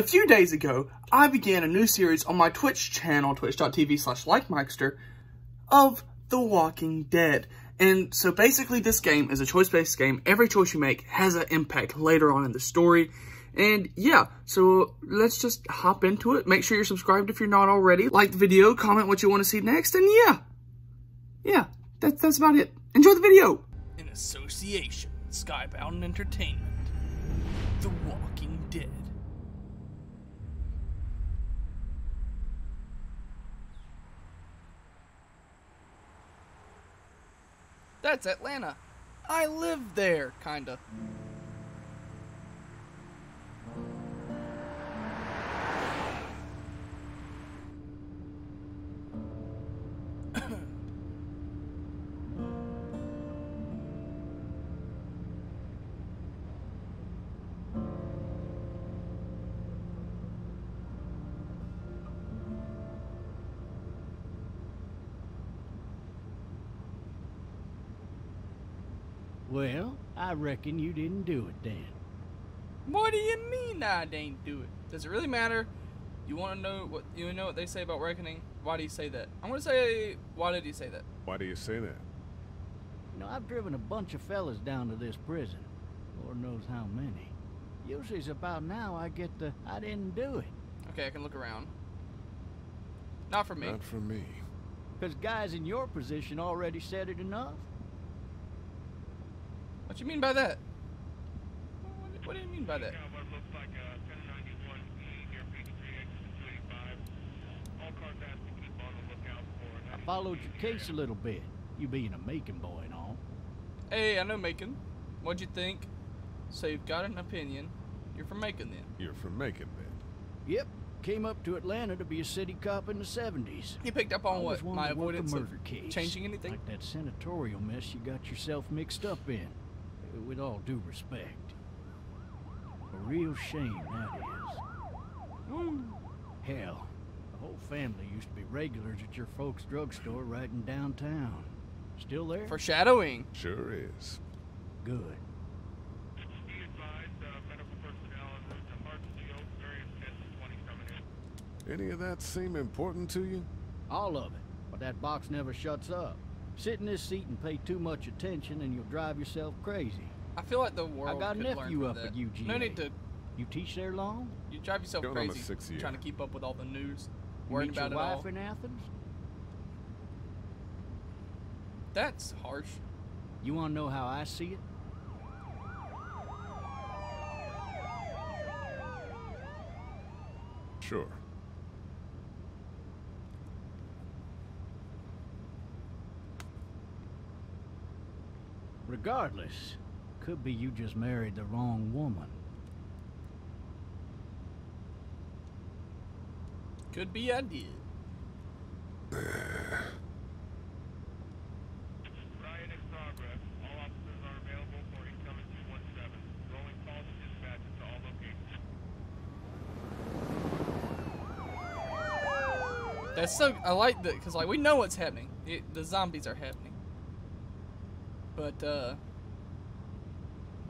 A few days ago, I began a new series on my Twitch channel, twitch.tv slash likemikesterr, of The Walking Dead. And so basically this game is a choice-based game. Every choice you make has an impact later on in the story. And yeah, so let's just hop into it. Make sure you're subscribed if you're not already. Like the video, comment what you want to see next, and yeah. Yeah, that, that's about it. Enjoy the video! In association Skybound Entertainment, The Walking Dead. That's Atlanta. I live there, kinda. Well, I reckon you didn't do it then. What do you mean I didn't do it? Does it really matter? You want to know what you know what they say about reckoning? Why do you say that? I'm gonna say why did you say that? Why do you say that? You know, I've driven a bunch of fellas down to this prison. Lord knows how many. Usually it's about now I get the I didn't do it. Okay, I can look around. Not for me. Not for me. Because guys in your position already said it enough. What do you mean by that? What, what do you mean by that? I followed your case a little bit. You being a Macon boy and all. Hey, I know Macon. What'd you think? So you've got an opinion. You're from Macon then. You're from Macon, then. Yep. Came up to Atlanta to be a city cop in the 70s. You picked up on Always what? wanted My to work a avoidance of murder case. changing anything? Like that senatorial mess you got yourself mixed up in. With all due respect. A real shame, that is. Hmm. Hell, the whole family used to be regulars at your folks' drugstore right in downtown. Still there? Foreshadowing. Sure is. Good. Any of that seem important to you? All of it. But that box never shuts up. Sit in this seat and pay too much attention and you'll drive yourself crazy. I feel like the world I got a could nephew learn up from at that. UGA. No need to. You teach there long? You drive yourself Going crazy sixth year. trying to keep up with all the news, You worrying meet about your it wife all. in Athens? That's harsh. You want to know how I see it? Sure. Regardless, could be you just married the wrong woman. Could be I did. Riot in progress. All officers are available for incoming 217. Rolling calls and dispatches to all locations. That's so. I like that because like we know what's happening. It, the zombies are happening. But uh,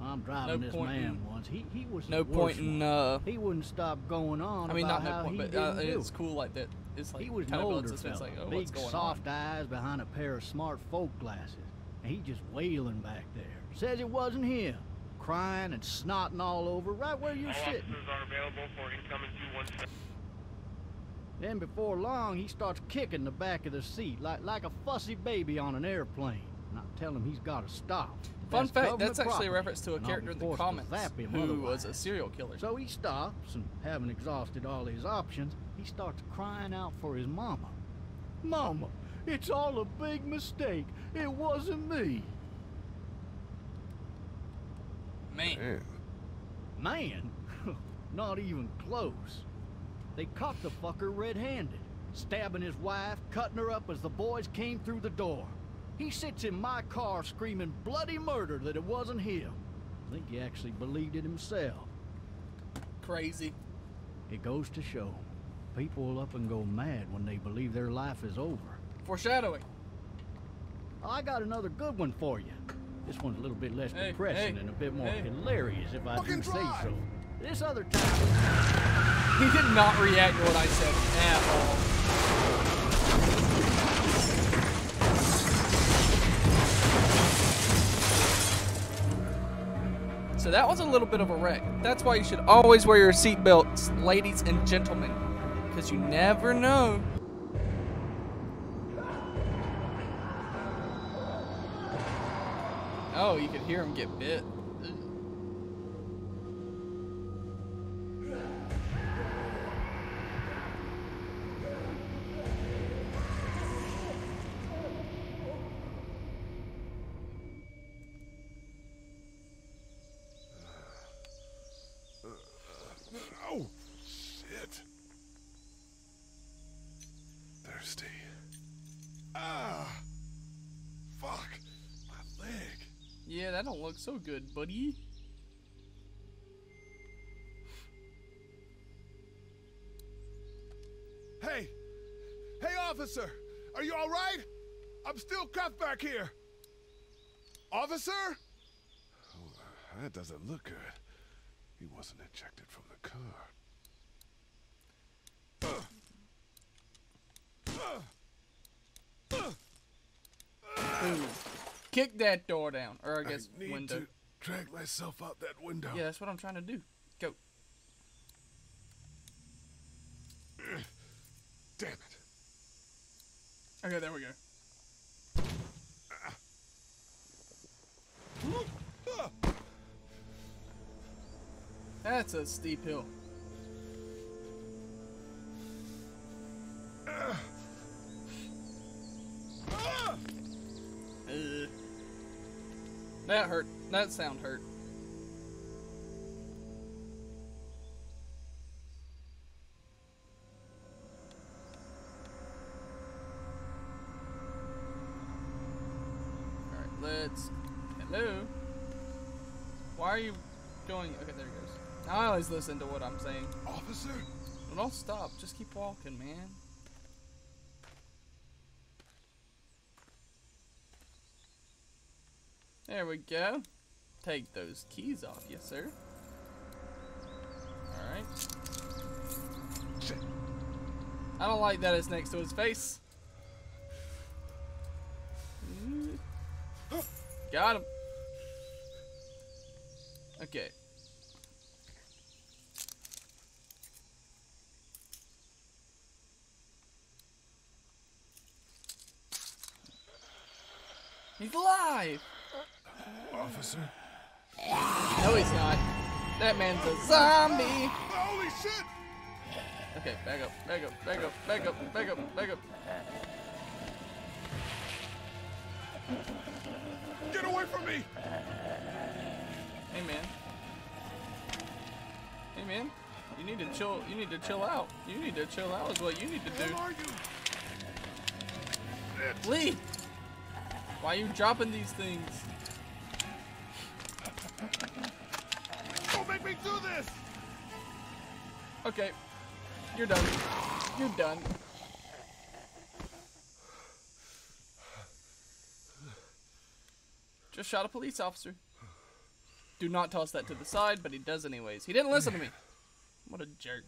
I'm driving No this man in- once. He he was no the point worst in. one. Uh, He wouldn't stop going on I mean, about not no how point, but uh, it's cool like that. It's like He was an kind of older builds suspense, fella, like, oh, big going soft on? eyes behind a pair of smart folk glasses. And he just wailing back there. Says it wasn't him. Crying and snotting all over right where you're All sitting. officers are available for incoming Then before long, he starts kicking the back of the seat like, like a fussy baby on an airplane. And I tell him he's got to stop. Fun That's fact, that's actually a reference to a character in the forced to comics zap him who was a serial killer. So he stops, and having exhausted all his options, he starts crying out for his mama. Mama, it's all a big mistake. It wasn't me. Man, Man. Man, not even close. They caught the fucker red-handed, stabbing his wife, cutting her up as the boys came through the door. He sits in my car screaming bloody murder that it wasn't him. I think he actually believed it himself. crazy. It goes to show, people will up and go mad when they believe their life is over. Foreshadowing. I got another good one for you. This one's a little bit less Hey, depressing hey, and a bit more hey. hilarious, if I Fucking do say drive. so. This other time. He did not react to what I said at all. That was a little bit of a wreck. That's why you should always wear your seatbelts, ladies and gentlemen. Because you never know. Oh, you could hear him get bit. So good, buddy. Hey! Hey, officer! Are you alright? I'm still cuffed back here. Officer? Oh, that doesn't look good. He wasn't ejected from the car. Boom. Kick that door down, or I guess I need window. to drag myself out that window. Yeah, that's what I'm trying to do. Go. Damn it. Okay, there we go. That's a steep hill. Ugh. That hurt. That sound hurt. Alright, let's. Hello? Why are you going. Okay, there he goes. I always listen to what I'm saying. Officer? Well, don't stop. Just keep walking, man. There we go. Take those keys off, yes, sir. Alright. I don't like that it's next to his face. Got him. Okay. He's alive! Officer? No, he's not. That man's a zombie! Holy shit! Okay, back up, back up, back up, back up, back up, back up. Get away from me! Hey, man. Hey, man. You need to chill. You need to chill out. You need to chill out is what you need to do. Where are you? Lee! Why are you dropping these things? Don't make me do this! Okay. You're done. You're done. Just shot a police officer. Do not toss that to the side, but he does anyways. He didn't listen to me. What a jerk.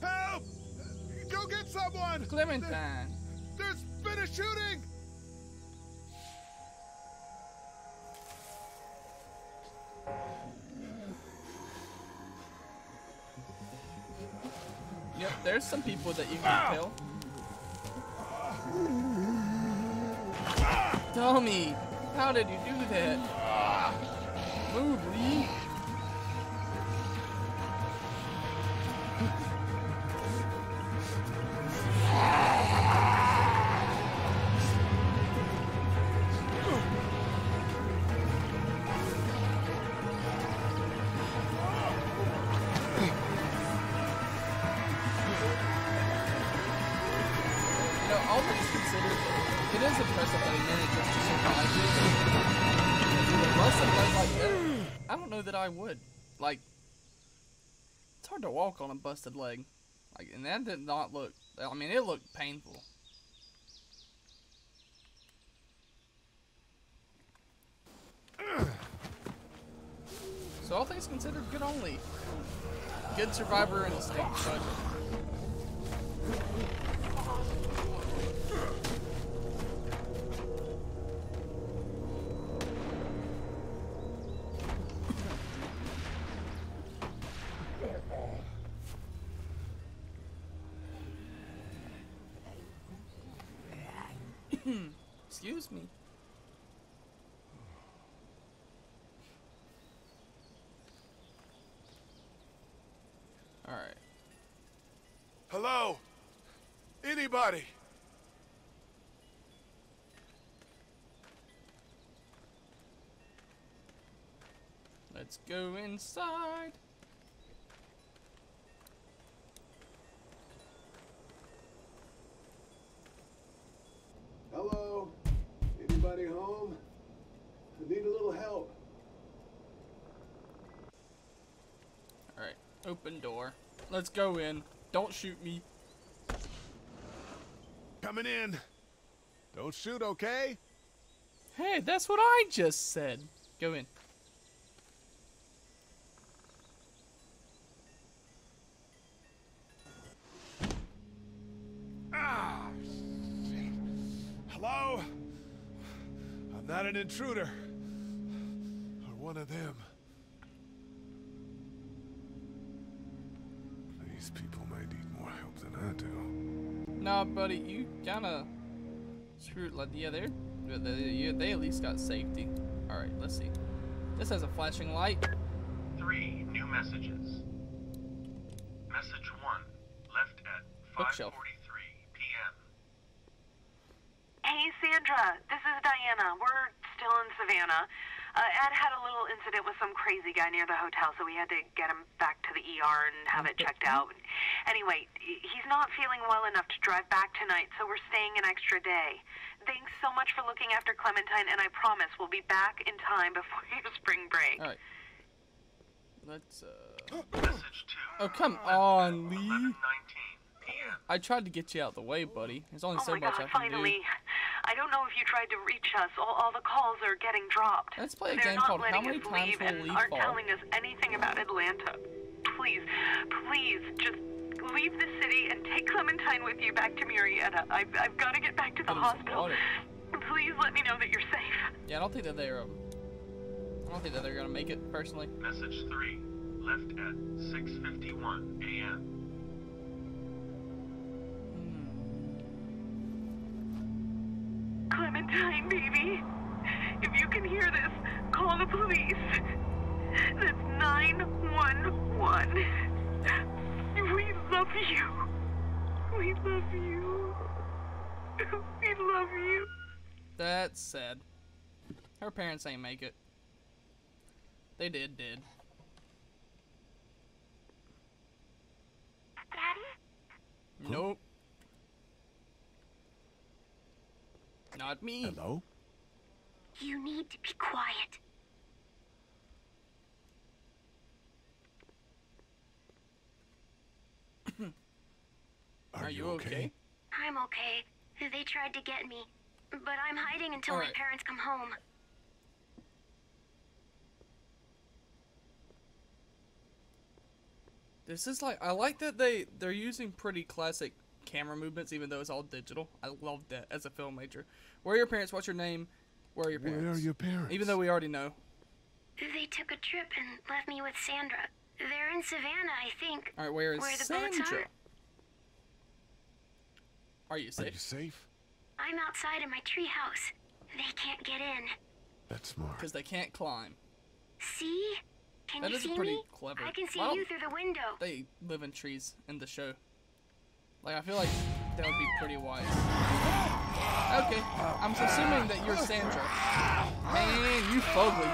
Help! Go get someone! Clementine. There's been a shooting! Yep, there's some people that you can kill. Tommy, how did you do that? I would. Like, it's hard to walk on a busted leg. Like, and that did not look. I mean, it looked painful. So all things considered, good only. Good survivor instinct, but Anybody? Let's go inside. Hello? Anybody home? I need a little help. Alright. Open door. Let's go in. Don't shoot me. Coming in. Don't shoot, okay? Hey, that's what I just said. Go in. Ah, shit. Hello? I'm not an intruder. Or one of them. Nah, buddy, you kinda screwed. Like, yeah, they're they, yeah, they at least got safety. All right, let's see. This has a flashing light. Three new messages. Message one, left at Bookshelf. 5:43 p.m. Hey, Sandra. This is Diana. We're still in Savannah. Uh, Ed had a little incident with some crazy guy near the hotel, so we had to get him back to the ER and have it checked out. Anyway, he's not feeling well enough to drive back tonight, so we're staying an extra day. Thanks so much for looking after Clementine, and I promise we'll be back in time before your spring break. All right. Let's. uh... Message two, Oh, come on, Lee. 11:19 p.m. I tried to get you out of the way, buddy. There's only Oh so my much god, I can finally. do. I don't know if you tried to reach us. All, all the calls are getting dropped. Let's play a They're game not called How letting Many us Times leave Will and Lee aren't Fall? telling us anything about Atlanta. Please, please, just leave the city and take Clementine with you back to Murrieta. I've, I've got to get back to the Get him some hospital. Please let me know that you're safe. Yeah, I don't think that they're. Um, I don't think that they're gonna make it personally. Message three, left at 6:51 a.m. Clementine, baby. If you can hear this, call the police. That's 911. We love you. We love you. We love you. That's sad. Her parents ain't make it. They did, did. Daddy? Nope. Not me. Hello? You need to be quiet. Are, you okay? I'm okay. They tried to get me, but I'm hiding until Alright. my parents come home. This is like I like that they they're using pretty classic camera movements even though it's all digital. I love that as a film major. Where are your parents? What's your name? Where are your parents? Where are your parents? Even though we already know. They took a trip and left me with Sandra. They're in Savannah, I think. All right, where is Where the Sandra? are? Are you Are you safe? safe? I'm outside in my treehouse. They can't get in. That's smart. Because they can't climb. See? Can That you is see pretty me? clever. I can see Why don't you through the window. They live in trees in the show. Like I feel like that would be pretty wise. Okay, I'm assuming that you're Sandra. Man, you fugly.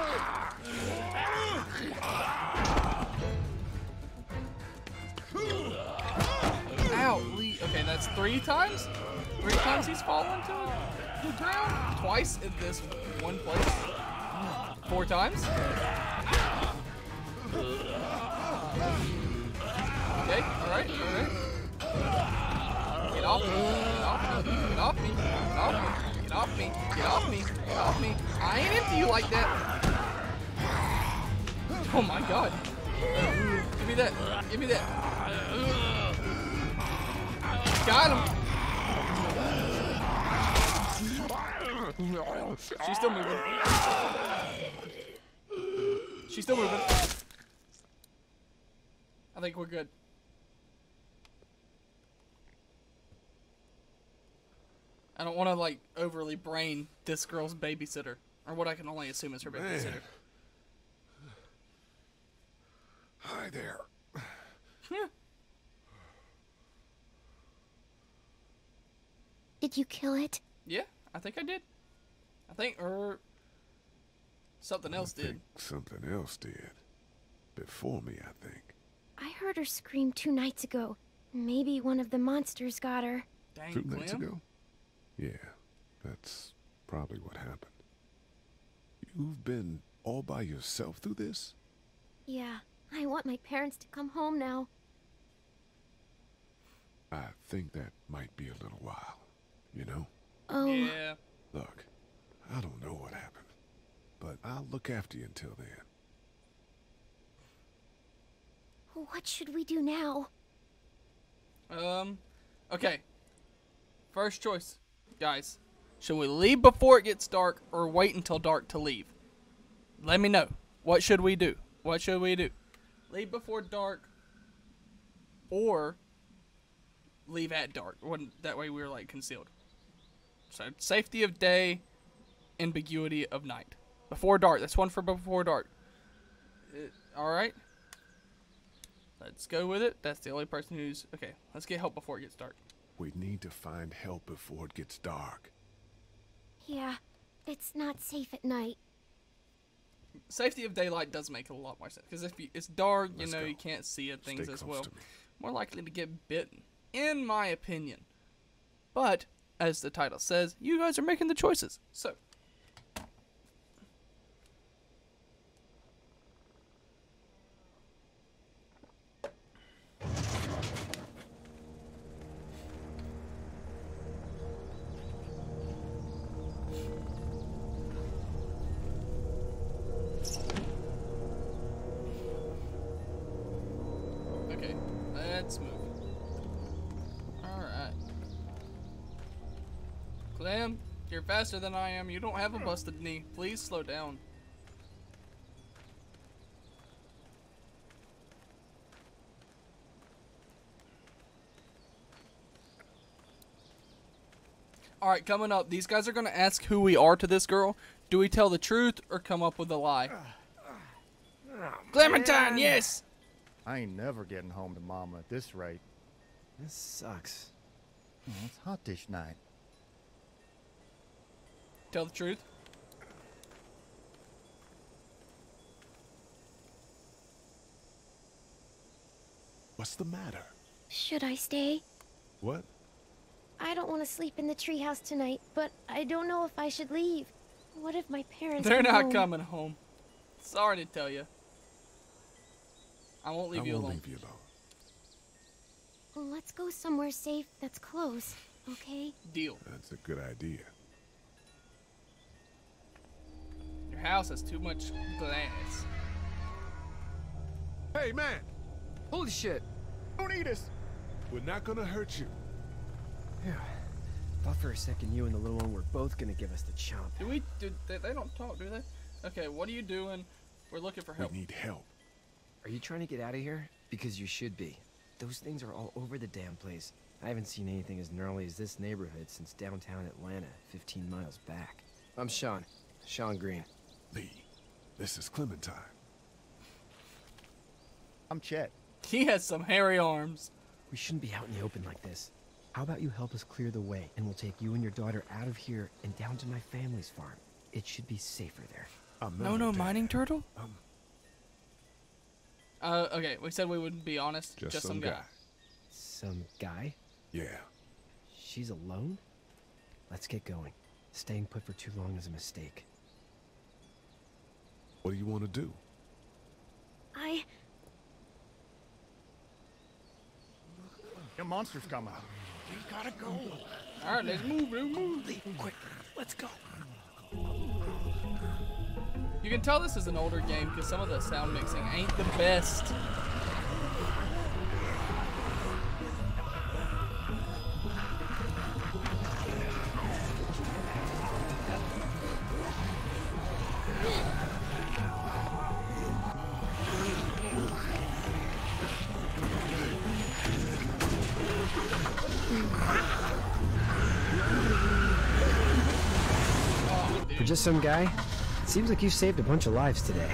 Ow, Lee. Okay, that's three times? Three times he's fallen to the ground? Twice in this one place? Four times? Okay, alright, alright. Get off me, get off me, get off me, get off me, get off me, get off me, get off me. I ain't into you like that. Oh my god. Give me that. Give me that. Got him. She's still moving. She's still moving. I think we're good. I don't want to like overly brain this girl's babysitter, or what I can only assume is her Man. babysitter. Hi there. Did you kill it? Yeah, I think I did. I think, or something else I did. something else did. Before me, I think. I heard her scream two nights ago. Maybe one of the monsters got her. Dang, Two nights ago? Yeah, that's probably what happened. You've been all by yourself through this? Yeah, I want my parents to come home now. I think that might be a little while. You know? Oh, Yeah. Look, I don't know what happened, but I'll look after you until then. what should we do now? Um, okay. First choice, guys. Should we leave before it gets dark or wait until dark to leave? Let me know. What should we do? What should we do? Leave before dark or leave at dark. When that way we're like concealed. So safety of day, ambiguity of night. Before dark. That's one for before dark. Uh, all right. Let's go with it. That's the only person who's okay. Let's get help before it gets dark. We need to find help before it gets dark. Yeah, it's not safe at night. Safety of daylight does make a lot more sense because if you, it's dark, you Let's know go. you can't see it, things Stay as well. More likely to get bitten, in my opinion. But as the title says, you guys are making the choices. So faster than I am. You don't have a hmm. busted knee. Please slow down. Alright, coming up, these guys are gonna ask who we are to this girl. Do we tell the truth or come up with a lie? Ah, ah, ah, Clementine, yes! I ain't never getting home to Mama at this rate. This sucks. Oh, It's hot dish night. Tell the truth. What's the matter? Should I stay? What? I don't want to sleep in the treehouse tonight, but I don't know if I should leave. What if my parents They're come not home? coming home. Sorry to tell you. I won't leave I you won't alone. leave you alone. Let's go somewhere safe that's close, okay? Deal. That's a good idea. House has too much glass. Hey, man! Holy shit! Don't eat us! We're not gonna hurt you. Phew. Thought for a second you and the little one were both gonna give us the chomp. Do we? Do they, they don't talk, do they? Okay, what are you doing? We're looking for help. We need help. Are you trying to get out of here? Because you should be. Those things are all over the damn place. I haven't seen anything as gnarly as this neighborhood since downtown Atlanta, 15 miles back. I'm Shawn. Shawn Greene. Lee, this is Clementine. I'm Chet. He has some hairy arms. We shouldn't be out in the open like this. How about you help us clear the way, and we'll take you and your daughter out of here and down to my family's farm. It should be safer there. I'm No, no, a dad. mining turtle. Um, Uh, okay, we said we wouldn't be honest. just, Just, some, guy. Some guy? Yeah. She's alone? Let's get going. Staying put for too long is a mistake. What do you want to do? I. The monster's coming. We gotta go. All right, let's move. Let's move. Quick, let's go. You can tell this is an older game because some of the sound mixing ain't the best. Some guy? Seems like you saved a bunch of lives today.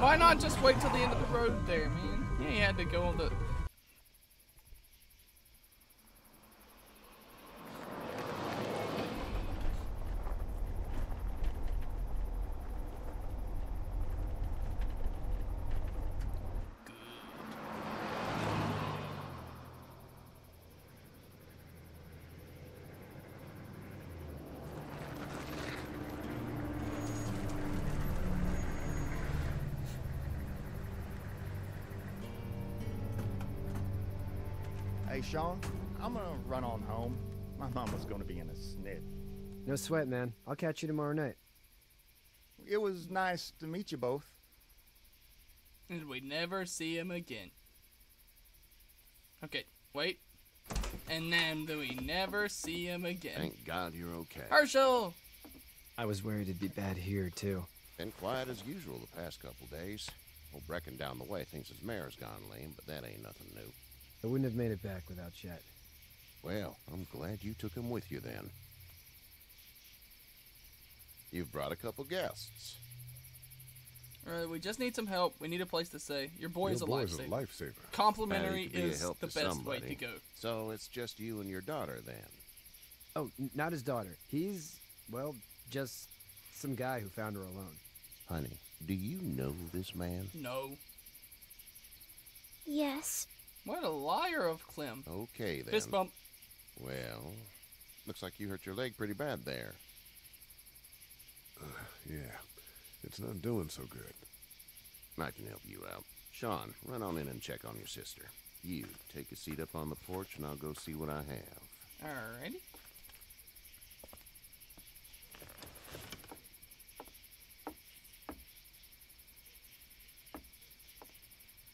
Why not just wait till the end of the road there, man? Yeah, you had to go on the. Shawn, I'm gonna run on home. My mama's gonna be in a snit. No sweat, man. I'll catch you tomorrow night. It was nice to meet you both. And we never see him again. Okay, wait. And then do we never see him again? Thank God you're okay. Hershel! I was worried it'd be bad here, too. Been quiet as usual the past couple days. Old Brecken down the way thinks his mare's gone lame, but that ain't nothing new. I wouldn't have made it back without Chet. Well, I'm glad you took him with you then. You've brought a couple guests. Alright, we just need some help. We need a place to stay. Your boy Your is a boy's lifesaver. a lifesaver. Complimentary Now, he could be is the best somebody. way to go. So it's just you and your daughter then. Oh, n- not his daughter. He's, well, just some guy who found her alone. Honey, do you know this man? No. Yes. What a liar of Clem. Okay then. Fist bump. Well, looks like you hurt your leg pretty bad there. Yeah, it's not doing so good. I can help you out. Shawn, run on in and check on your sister. You, take a seat up on the porch and I'll go see what I have. Alrighty.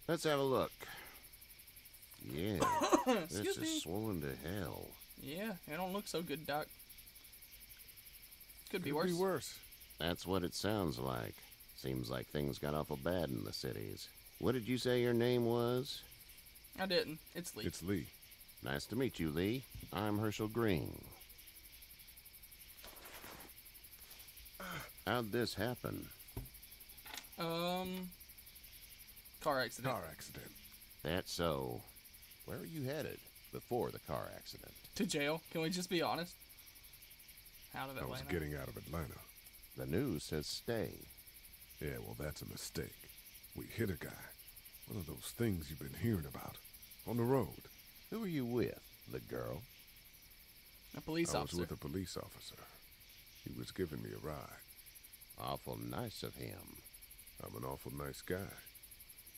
Let's have a look. Yeah, this Excuse is me. swollen to hell. Yeah, it don't look so good, Doc. Could be Could worse. be worse. That's what it sounds like. Seems like things got awful bad in the cities. What did you say your name was? I didn't. It's Lee. It's Lee. Nice to meet you, Lee. I'm Hershel Greene. How'd this happen? Um, car accident. Car accident. That's so. Where were you headed before the car accident? To jail. Can we just be honest? Out of I was getting out of Atlanta. The news says stay. Yeah, well, that's a mistake. We hit a guy. One of those things you've been hearing about. On the road. Who were you with? The girl? A police I officer. I was with a police officer. He was giving me a ride. Awful nice of him. I'm an awful nice guy.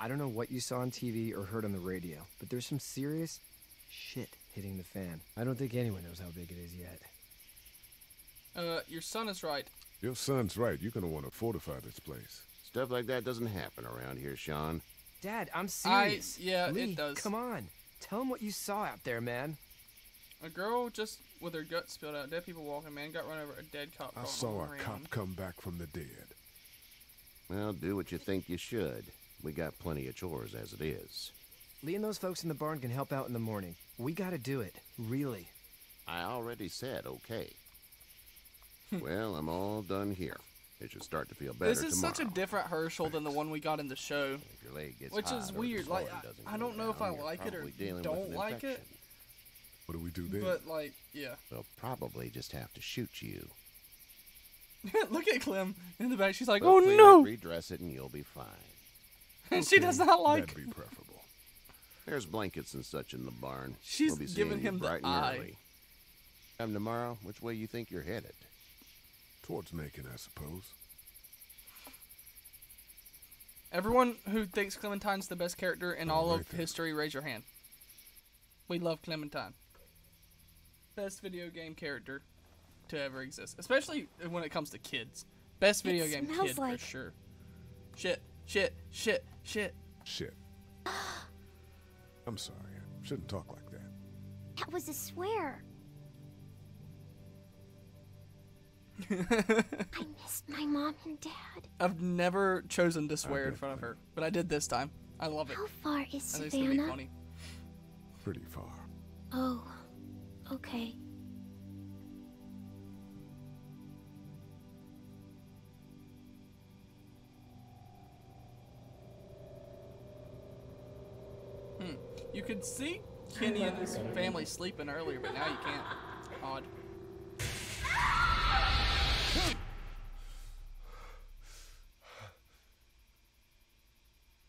I don't know what you saw on TV or heard on the radio, but there's some serious shit hitting the fan. I don't think anyone knows how big it is yet. Uh, your son is right. Your son's right. You're gonna want to fortify this place. Stuff like that doesn't happen around here, Shawn. Dad, I'm I, serious. yeah, Lee, it does. Come on. Tell him what you saw out there, man. A girl just with her guts spilled out. Dead people walking. Man got run over. A dead cop. I saw a the cop come back from the dead. Well, do what you think you should. We got plenty of chores as it is. Lee and those folks in the barn can help out in the morning. We gotta do it. Really. I already said okay. Hmm. well, I'm all done here. It should start to feel better This is tomorrow. such a different Hershel than the one we got in the show, If your leg gets which hot is weird. Like, I, I don't know if I like it or probably dealing with don't like it. What do we do then? but like, yeah. They'll probably just have to shoot you. Look at Clem in the back. She's like, They'll "Oh clean no!" it, redress it, and you'll be fine. And she does not like. That'd be preferable. There's blankets and such in the barn. She's we'll be giving seeing you him the bright and eye. early. Come tomorrow. Which way you think you're headed? Towards Macon, I suppose. Everyone who thinks Clementine's the best character in Oh, all right of there. history, raise your hand. We love Clementine. Best video game character to ever exist, especially when it comes to kids. Best video It game kid like- for sure. Shit, shit, shit, shit. Shit. I'm sorry. I shouldn't talk like that. That was a swear. I missed my mom and dad. I've never chosen to swear in front of her, but I did this time. I love it. How far is I think it's gonna be Savannah? Pretty far. Oh, okay. You could see Kenny and his family sleeping earlier, but now you can't. Odd.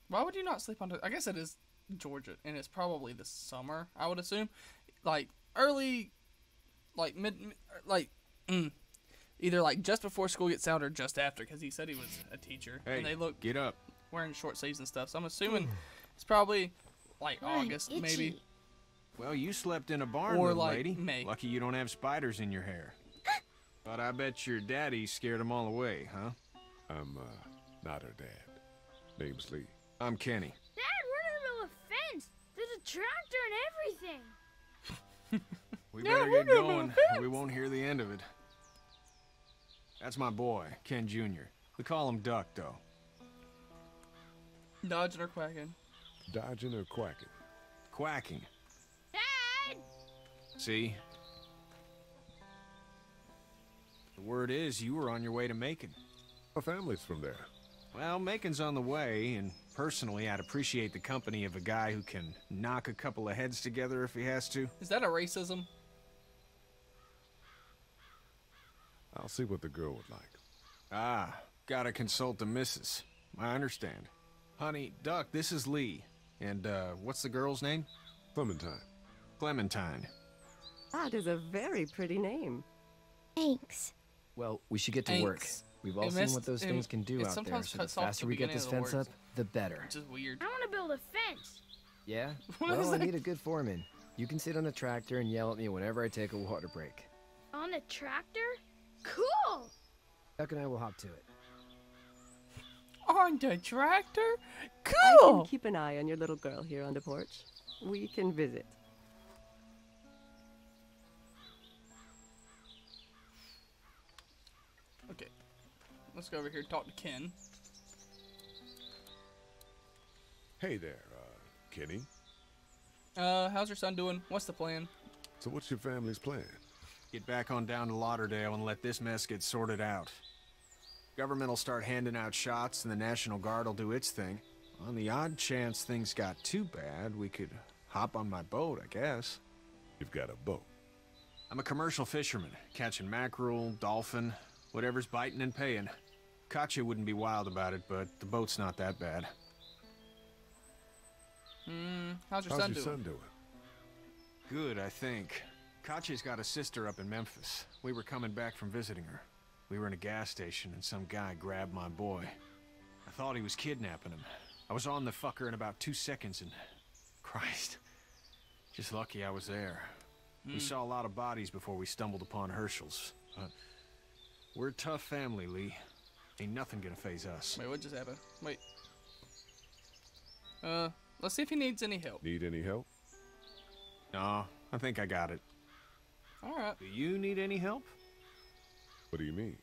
Why would you not sleep on? I guess it is Georgia, and it's probably the summer. I would assume, like early, like mid, mid- like, mm, either like just before school gets out or just after, because he said he was a teacher, Hey, and they look get up. wearing short sleeves and stuff. So I'm assuming it's probably like I'm August, maybe. Well, you slept in a barn, Or little like lady. May. Lucky you don't have spiders in your hair. but I bet your daddy scared them all away, huh? I'm, uh, not her dad. Name's Lee. I'm Kenny. Dad, we're in the middle of a fence. There's a tractor and everything. We better we're get gonna going. fix. or We won't hear the end of it. That's my boy, Ken Jr. We call him Duck, though. Dodging or quacking. Dodging or quacking? Quacking. Dad! See? The word is you were on your way to Macon. Our family's from there. Well, Macon's on the way, and personally, I'd appreciate the company of a guy who can knock a couple of heads together if he has to. Is that a racism? I'll see what the girl would like. Ah, gotta consult the missus. I understand. Honey, Duck, this is Lee. And, uh, what's the girl's name? Clementine. Clementine. That is a very pretty name. Thanks. Well, we should get to work. We've all It seen missed- what those it- things can do out there, so the cuts the faster we get this fence words. up, the better. Which is weird. I want to build a fence. Yeah? What is well, I that? need a good foreman. You can sit on the tractor and yell at me whenever I take a water break. On the tractor? Cool! Duck and I will hop to it. On the tractor? Cool! I can keep an eye on your little girl here on the porch. We can visit. Okay. Let's go over here and talk to Ken. Hey there, uh, Kenny. Uh, how's your son doing? What's the plan? So what's your family's plan? Get back on down to Lauderdale and let this mess get sorted out. Government will start handing out shots and the National Guard will do its thing. On the odd chance things got too bad, we could hop on my boat, I guess. You've got a boat. I'm a commercial fisherman, catching mackerel, dolphin, whatever's biting and paying. Katjaa wouldn't be wild about it, but the boat's not that bad. Hmm, how's your How's son your doing? son doing? Good, I think. Katjaa's got a sister up in Memphis. We were coming back from visiting her. We were in a gas station and some guy grabbed my boy. I thought he was kidnapping him. I was on the fucker in about two seconds and... Christ. Just lucky I was there. We Hmm. saw a lot of bodies before we stumbled upon Hershel's. But we're a tough family, Lee. Ain't nothing gonna phase us. Wait, what just happened? Wait. Uh, let's see if he needs any help. Need any help? No, I think I got it. Alright. Do you need any help? What do you mean?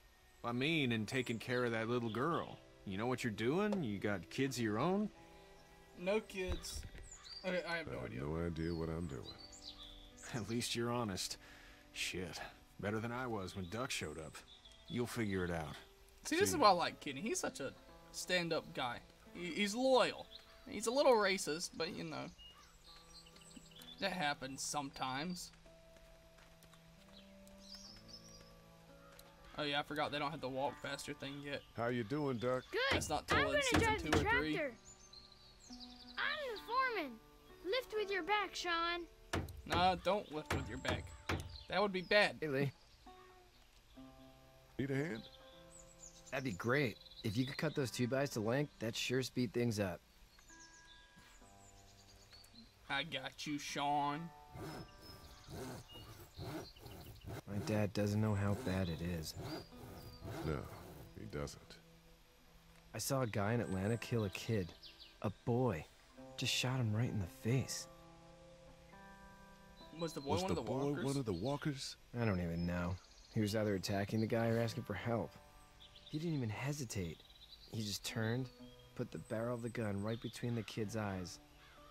I mean, in taking care of that little girl. You know what you're doing? You got kids of your own? No kids. Okay, I have I no have idea. no idea what I'm doing. At least you're honest. Shit. Better than I was when Duck showed up. You'll figure it out. See, this is why I like Kenny. He's such a stand-up guy. He, he's loyal. He's a little racist, but you know, that happens sometimes. Oh yeah, I forgot they don't have the walk faster thing yet. How you doing, Duck? Good. That's not till I'm in gonna season drive two the or three. tractor. I'm the foreman. Lift with your back, Shawn. Nah, don't lift with your back. That would be bad. Hey, Lee. Need a hand? That'd be great. If you could cut those two bys to length, that'd sure speed things up. I got you, Shawn. My dad doesn't know how bad it is. No, he doesn't. I saw a guy in Atlanta kill a kid. A boy. Just shot him right in the face. Was the boy Was one the of the boy walkers? one of the walkers? I don't even know. He was either attacking the guy or asking for help. He didn't even hesitate. He just turned, put the barrel of the gun right between the kid's eyes,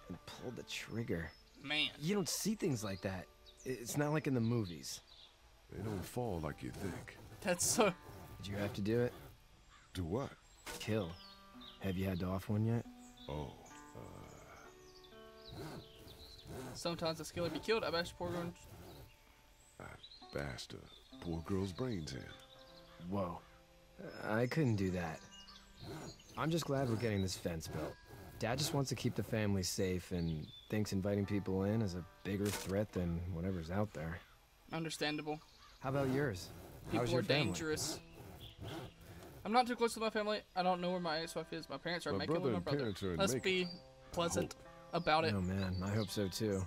and pulled the trigger. Man. You don't see things like that. It's not like in the movies. They don't fall like you think. That's so. Did you have to do it? Do what? Kill. Have you had to off one yet? Oh, uh. Sometimes the skiller be killed. I bashed poor girl. I bashed a poor girl's brains in. Whoa. I couldn't do that. I'm just glad we're getting this fence built. Dad just wants to keep the family safe and thinks inviting people in is a bigger threat than whatever's out there. Understandable. How about yours? People How's your are family? dangerous. I'm not too close to my family. I don't know where my ex-wife is. My parents are My in Macon with my brother. parents are Let's Macon. be pleasant about it. Oh man, I hope so too.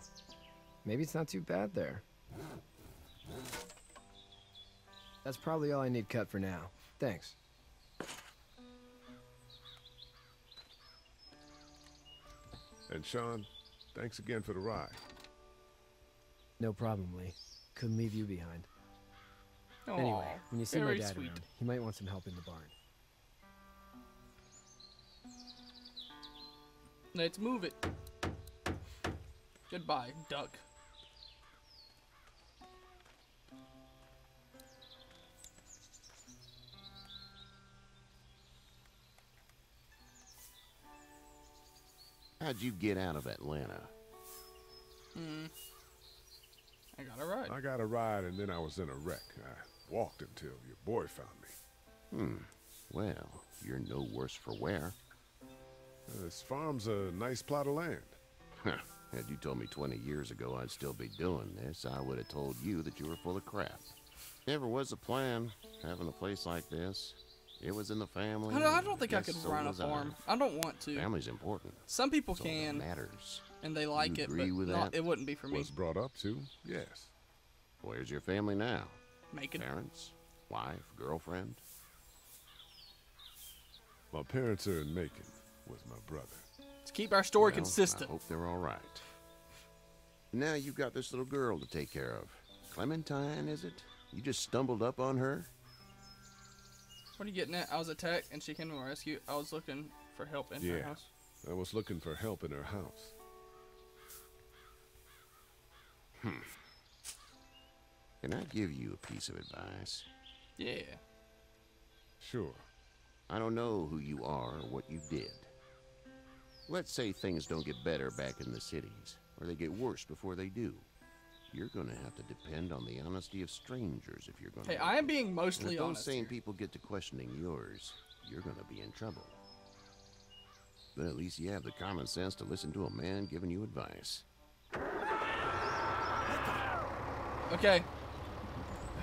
Maybe it's not too bad there. That's probably all I need cut for now. Thanks. And Shawn, thanks again for the ride. No problem, Lee. Couldn't leave you behind. Anyway, when you see my dad sweet. around, he might want some help in the barn. Let's move it. Goodbye, duck. How'd you get out of Atlanta? Hmm. I got a ride. I got a ride and then I was in a wreck. I walked until your boy found me. Hmm. Well, you're no worse for wear. This farm's a nice plot of land. Had you told me 20 years ago I'd still be doing this, I would have told you that you were full of crap. Never was a plan, having a place like this. It was in the family. I don't, I don't think I could so run a was I. farm. I. don't want to. Family's important. Some people That's all can, matters. and they like You it, agree but with not, that? it wouldn't be for me. Was brought up to, yes. Where's your family now? Macon. Parents? Wife? Girlfriend? My parents are in Macon with my brother. To keep our story Well, consistent. I hope they're all right. Now you've got this little girl to take care of. Clementine, is it? You just stumbled up on her? What are you getting at? I was attacked, and she came to my rescue. I was looking for help in her Yeah. house. I was looking for help in her house. Hmm. Can I give you a piece of advice? Yeah. Sure. I don't know who you are or what you did. Let's say things don't get better back in the cities, or they get worse before they do. You're gonna have to depend on the honesty of strangers if you're gonna. Hey, I am being And mostly if those same here. people get to questioning yours, you're gonna be in trouble. But at least you have the common sense to listen to a man giving you advice. Okay.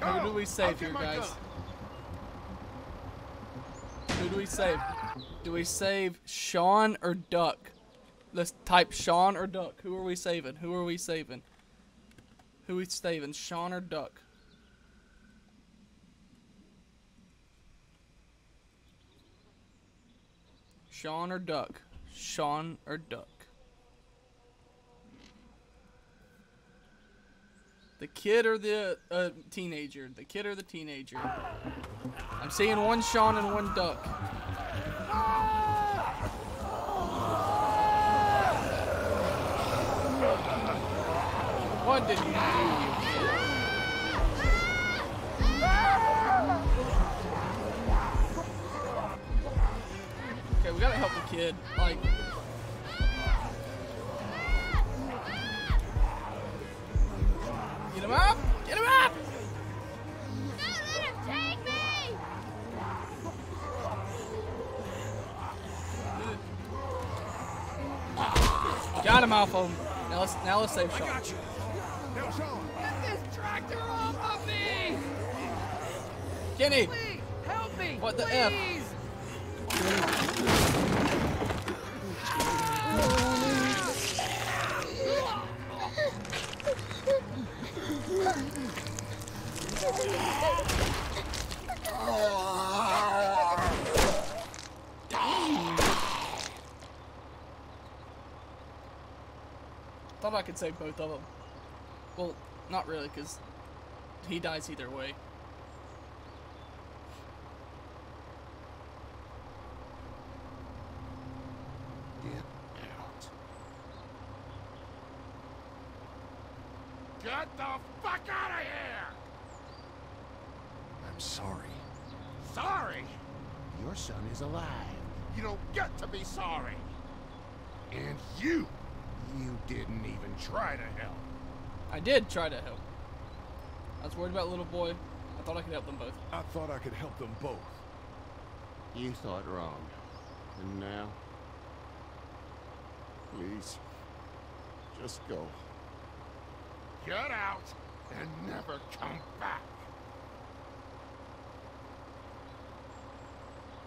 Who do we save here, guys? Who do we save? Do we save Shawn or Duck? Let's type Shawn or Duck. Who are we saving? Who are we saving? Who we saving? Shawn or Duck? Shawn or Duck? Shawn or Duck? The kid or the uh, teenager? The kid or the teenager? I'm seeing one Shawn and one Duck. What did you do? Okay, we gotta help the kid. Like, get him up! Get him up! Got him off of him. Now let's now let's save Shawn. Now, Shawn! Get this tractor off of me! Kenny! Please, help me! What the please. F? Thought I could save both of them. Well, not really, because he dies either way. Get. Get the fuck out of here! I'm sorry. Sorry? Your son is alive. You don't get to be sorry. And you, you didn't even try to help. I did try to help. I was worried about little boy. I thought I could help them both. I thought I could help them both. You thought wrong. And now? Please. Just go. Get out and never come back.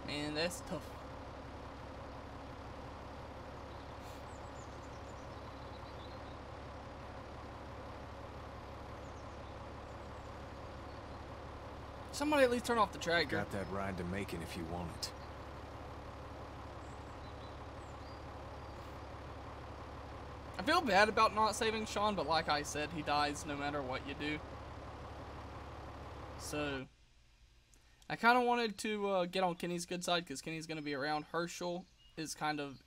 Man, that's tough. Somebody at least turn off the tractor. Got that ride to Macon if you want it. I feel bad about not saving Shawn, but like I said, he dies no matter what you do. So, I kind of wanted to uh, get on Kenny's good side because Kenny's going to be around. Hershel is kind of.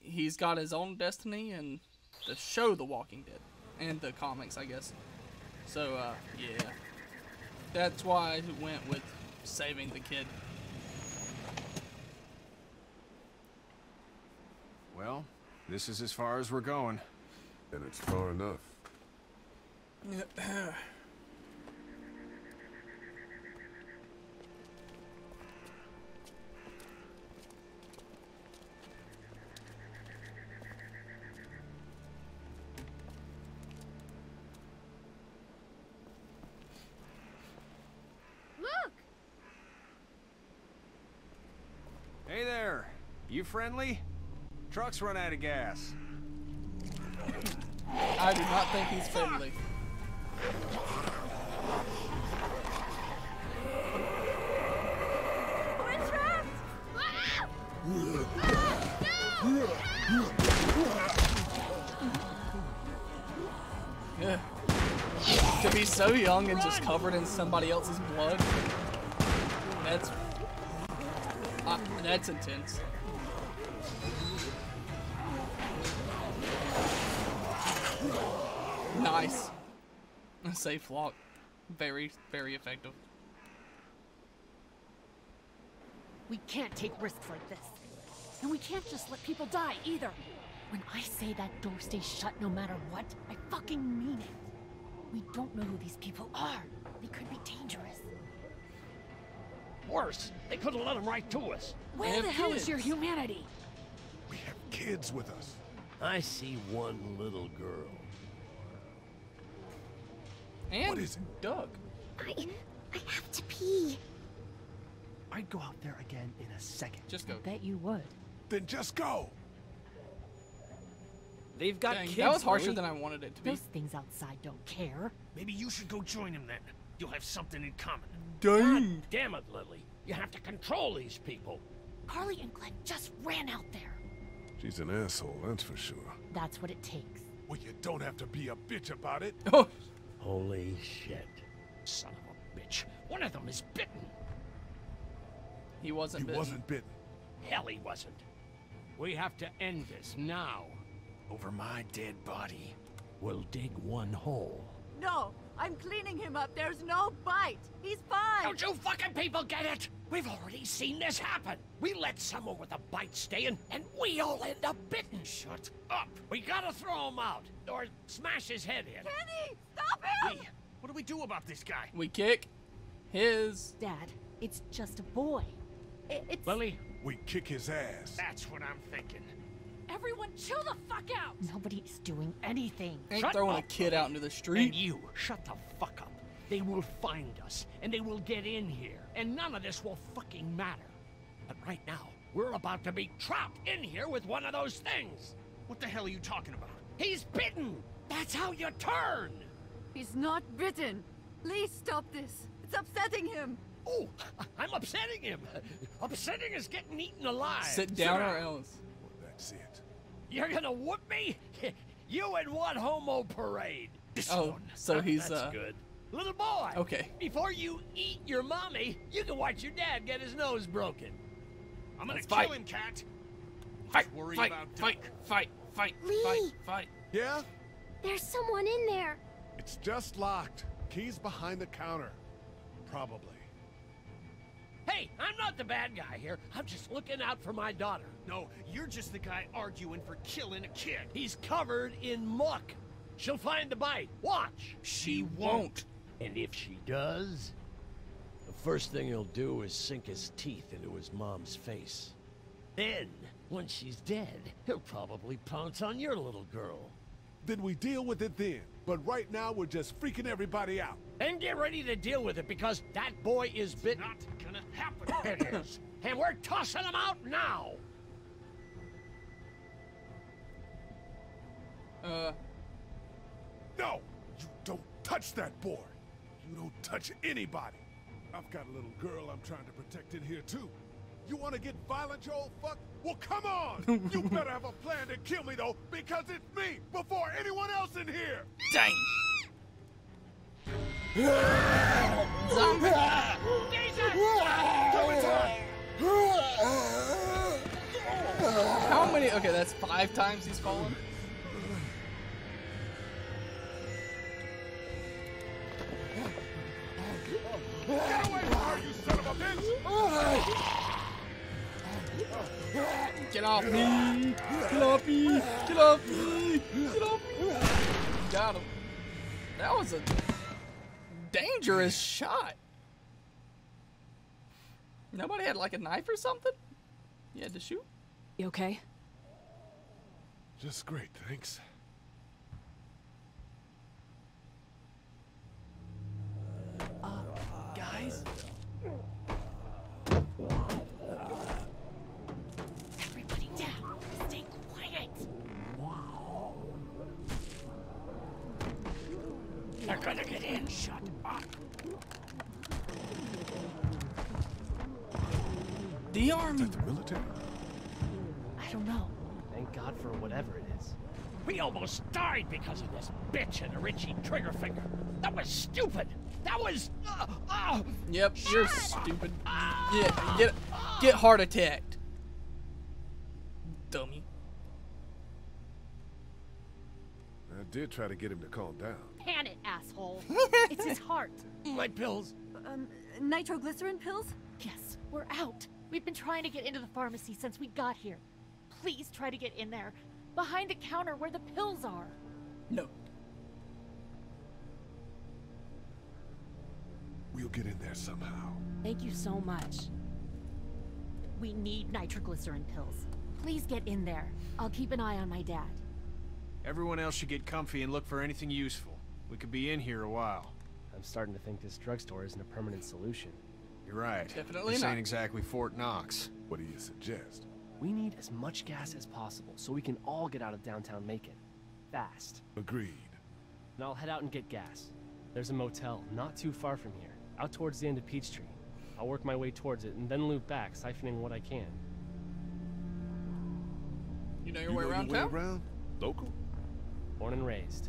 He's got his own destiny and the show The Walking Dead. And the comics, I guess. So, uh, yeah. That's why I went with saving the kid. Well, this is as far as we're going. And it's far enough. friendly? Truck's run out of gas. I do not think he's friendly. We're trapped! Ah! Yeah. To be so young and just covered in somebody else's blood. That's. Uh, that's intense. Nice. A safe lock. Very, very effective. We can't take risks like this. And we can't just let people die either. When I say that door stays shut no matter what, I fucking mean it. We don't know who these people are. They could be dangerous. Worse, they could have let them right to us. Where the hell is your humanity? We have kids with us. I see one little girl. And What is Doug. I, I have to pee. I'd go out there again in a second. Just go. Bet you would. Then just go. They've got Dang, kids. that was harsher Lily. than I wanted it to be. Those things outside don't care. Maybe you should go join them then. You'll have something in common. Dang. Damn it, Lily. You have to control these people. Carly and Glenn just ran out there. She's an asshole, that's for sure. That's what it takes. Well, you don't have to be a bitch about it. Oh, Holy shit. Son of a bitch. One of them is bitten. he wasn't. He bitten. wasn't bitten. Hell, he wasn't. We have to end this now. Over my dead body. We'll dig one hole. No, I'm cleaning him up. There's no bite. He's fine. Don't you fucking people get it? We've already seen this happen. We let someone with a bite stay in, and we all end up bitten. Shut up. We gotta throw him out, or smash his head in. Kenny, stop him! We, what do we do about this guy? We kick his. Dad, it's just a boy. It's Lily, We kick his ass. that's what I'm thinking. Everyone chill the fuck out. Nobody's doing anything. Ain't Shut throwing a kid Lily. out into the street. And you, shut the fuck up. They will find us, and they will get in here, and none of this will fucking matter. But right now, we're about to be trapped in here with one of those things. What the hell are you talking about? He's bitten! That's how you turn! He's not bitten. Please stop this. It's upsetting him. Oh, I'm upsetting him. Upsetting is getting eaten alive. Sit down or else. That's it. You're gonna whoop me? You and what homo parade? Oh, so he's, That's uh, good. Little boy. Okay. Before you eat your mommy, you can watch your dad get his nose broken. I'm gonna Let's kill fight. him, cat. Fight, Worry fight, about fight, fight, fight, Lee! fight, fight. Yeah? There's someone in there. It's just locked. Keys behind the counter. Probably. Hey, I'm not the bad guy here. I'm just looking out for my daughter. No, you're just the guy arguing for killing a kid. He's covered in muck. She'll find the bite. Watch. She won't. And if she does, the first thing he'll do is sink his teeth into his mom's face. Then, when she's dead, he'll probably pounce on your little girl. Then we deal with it then. But right now, we're just freaking everybody out. And get ready to deal with it because that boy is bit. Not gonna happen. It is. And we're tossing him out now. Uh, No! You don't touch that boy! You don't touch anybody! I've got a little girl I'm trying to protect in here, too. You want to get violent, you old fuck? Well, come on! you better have a plan to kill me, though, because it's me before anyone else in here! dang. How many? Okay, that's five times he's fallen. Get away from her, you son of a bitch! Get off me! Get off me! Get off me! Get off me! Got him. That was a dangerous shot. Nobody had like a knife or something? You had to shoot? You okay? Just great, thanks. Uh, guys? Everybody Shut up. The army. The military? I don't know. Thank God for whatever it is. We almost died because of this bitch and a Richie trigger finger. That was stupid. That was. Uh, uh, Yep, you're stupid. Yeah, get get heart attacked. Dummy. I did try to get him to calm down. Pan it, asshole. it's his heart. my pills. Um, nitroglycerin pills? Yes, we're out. We've been trying to get into the pharmacy since we got here. Please try to get in there. Behind the counter where the pills are. No. We'll get in there somehow. Thank you so much. We need nitroglycerin pills. Please get in there. I'll keep an eye on my dad. Everyone else should get comfy and look for anything useful. We could be in here a while. I'm starting to think this drugstore isn't a permanent solution. You're right. Definitely this not. ain't exactly Fort Knox. What do you suggest? We need as much gas as possible so we can all get out of downtown Macon. Fast. Agreed. And I'll head out and get gas. There's a motel not too far from here, out towards the end of Peachtree. I'll work my way towards it and then loop back, siphoning what I can. You know your You way know around your way town? around? Local? Born and raised.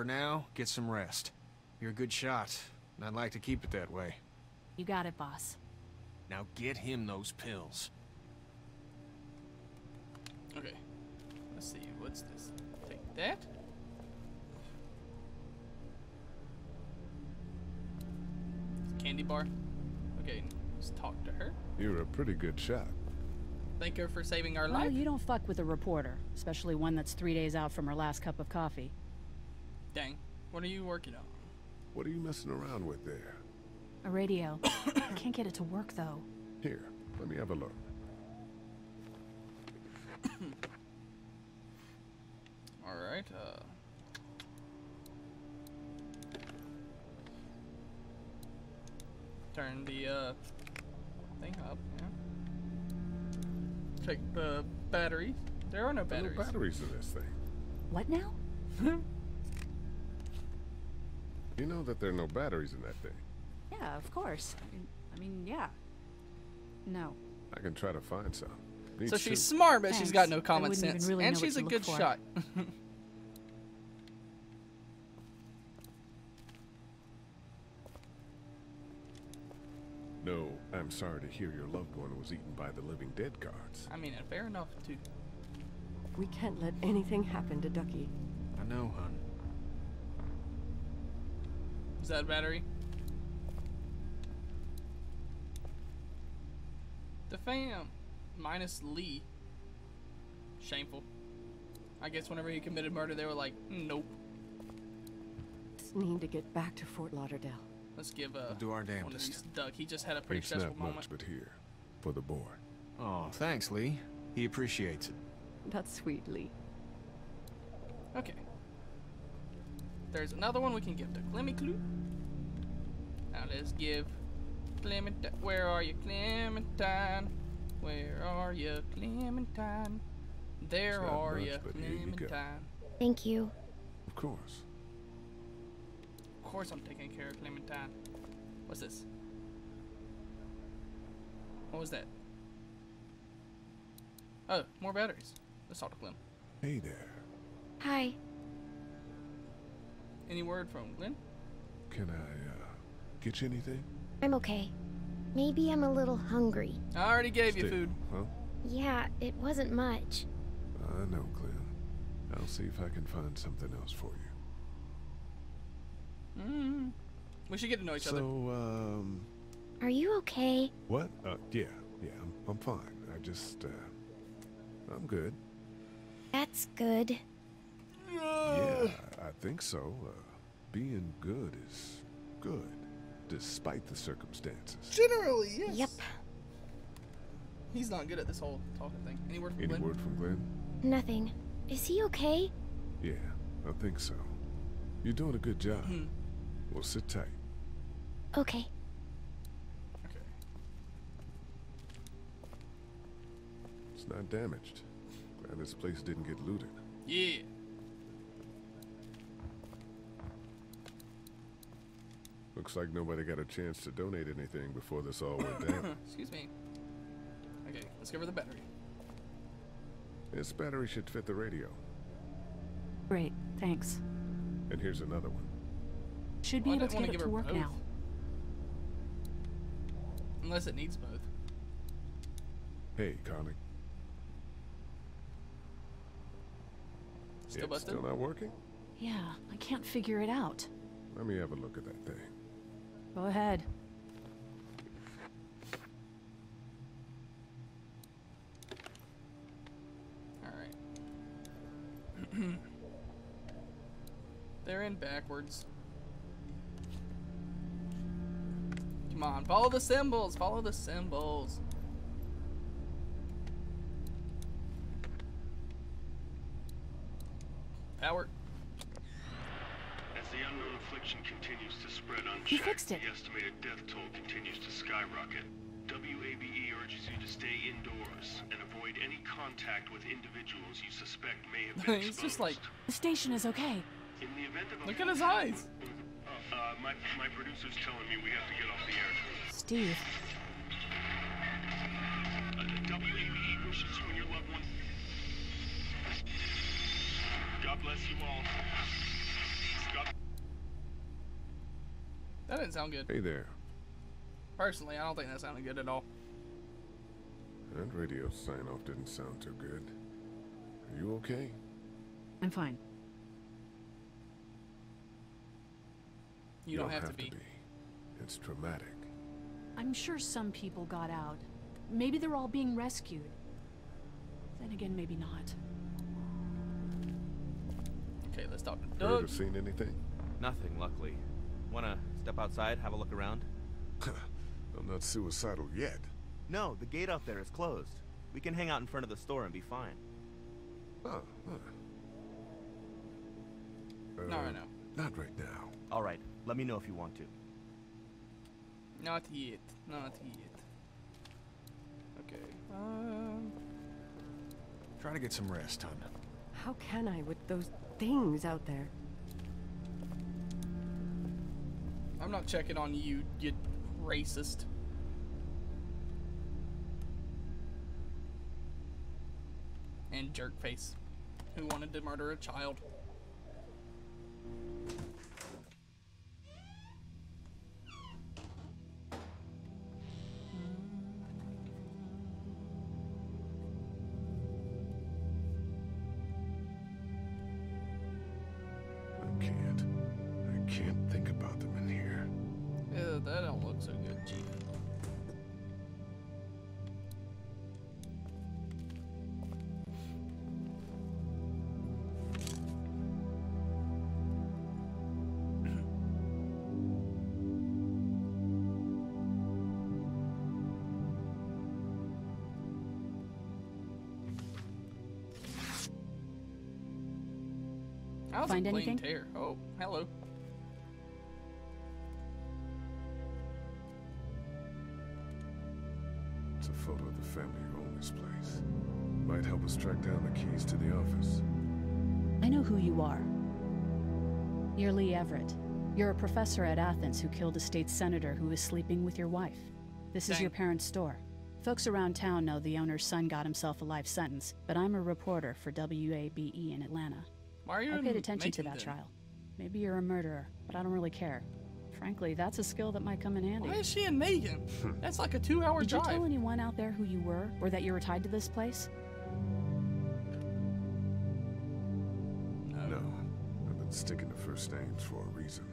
For now, get some rest. You're a good shot, and I'd like to keep it that way. You got it, boss. Now get him those pills. Okay. Let's see. What's this? Take that. Candy bar. Okay, let's talk to her. You're a pretty good shot. Thank her for saving our Well, life. you don't fuck with a reporter, especially one that's three days out from her last cup of coffee. Dang. What are you working on? What are you messing around with there? A radio. I can't get it to work though. Here, let me have a look. All right. Uh, turn the uh, thing up. Yeah. Check the batteries. There are no There are batteries. no batteries in this thing. What now? You know that there are no batteries in that thing. Yeah, of course. I mean, I mean yeah. No. I can try to find some. Need So she's two. smart, but she's got no common sense, really and she's a good for. shot. No, I'm sorry to hear your loved one was eaten by the living dead guards. I mean, fair enough too. We can't let anything happen to Ducky. I know, hon. Is that battery? The fam minus Lee. Shameful. I guess whenever he committed murder, they were like, nope. Just need to get back to Fort Lauderdale. Let's give uh, We'll do our one of damnedest. these Doug. He just had a pretty Ain't stressful moment. much, but here, for the boy. Oh, thanks, Lee. He appreciates it. That's sweet, Lee. Okay. There's another one we can give to Clemmy Now let's give Clementine. Where are you, Clementine? Where are you, Clementine? There It's are much, you, but here you. Clementine. Thank you. Of course. Of course I'm taking care of Clementine. What's this? What was that? Oh, more batteries. Let's talk to Clem. Hey there. Hi. Any word from Glenn? Can I, uh, get you anything? I'm okay. Maybe I'm a little hungry. I already gave you food. Huh? Yeah, it wasn't much. I know, Clem. I'll see if I can find something else for you. Mm. We should get to know each so, other. So, um, Are you okay? what? Uh, yeah, yeah, I'm, I'm fine. I just, uh, I'm good. That's good. Yeah, I think so. Uh, being good is good, despite the circumstances. Generally, yes. Yep. He's not good at this whole talking thing. Any word from Any Glenn? word from Glenn? Nothing. Is he okay? Yeah, I think so. You're doing a good job. Hmm. Well, sit tight. Okay. It's not damaged. Glad this place didn't get looted. Yeah. Looks like nobody got a chance to donate anything before this all went down. Excuse me. Okay, let's give her the battery. this battery should fit the radio. Great, thanks. And here's another one. Should be Well, able to get it to her work now. Unless it needs both. Hey, Connie. Still It's busted? Still not working? Yeah, I can't figure it out. Let me have a look at that thing. Go ahead. Alright. They're in backwards. Come on, follow the symbols, follow the symbols. And avoid any contact with individuals you suspect may have been He's just like, The station is okay. In the event of look at his eyes. Uh, my, my producer's telling me we have to get off the air. Steve. Uh, WABE wishes you and your loved one. God bless you all. God That didn't sound good. Hey there. Personally, I don't think that sounded good at all. That radio sign off didn't sound too good. Are you okay? I'm fine. You, don't, have, to be. It's traumatic. I'm sure some people got out. Maybe they're all being rescued. Then again, maybe not. Okay, let's talk to Heard or seen anything? Nothing, luckily. Wanna step outside, have a look around? I'm not suicidal yet. No, the gate out there is closed. We can hang out in front of the store and be fine. Oh, huh. Not Uh, right now. Not right now. All right, let me know if you want to. Not yet. Not yet. Okay. Um. Try to get some rest, hon. How can I with those things out there? I'm not checking on you, you racist. And jerkface, who wanted to murder a child. How's Find a anything? tear? Oh, hello. It's a photo of the family who own this place. Might help us track down the keys to the office. I know who you are. You're Lee Everett. You're a professor at Athens who killed a state senator who was sleeping with your wife. This is your parents' store. Folks around town know the owner's son got himself a life sentence, but I'm a reporter for WABE in Atlanta. Why are you I paid attention to that then? trial. Maybe you're a murderer, but I don't really care. Frankly, that's a skill that might come in handy. Why is she in Macon? Hmm. That's like a two-hour drive. Did you tell anyone out there who you were, or that you were tied to this place? No. I've been sticking to first names for a reason.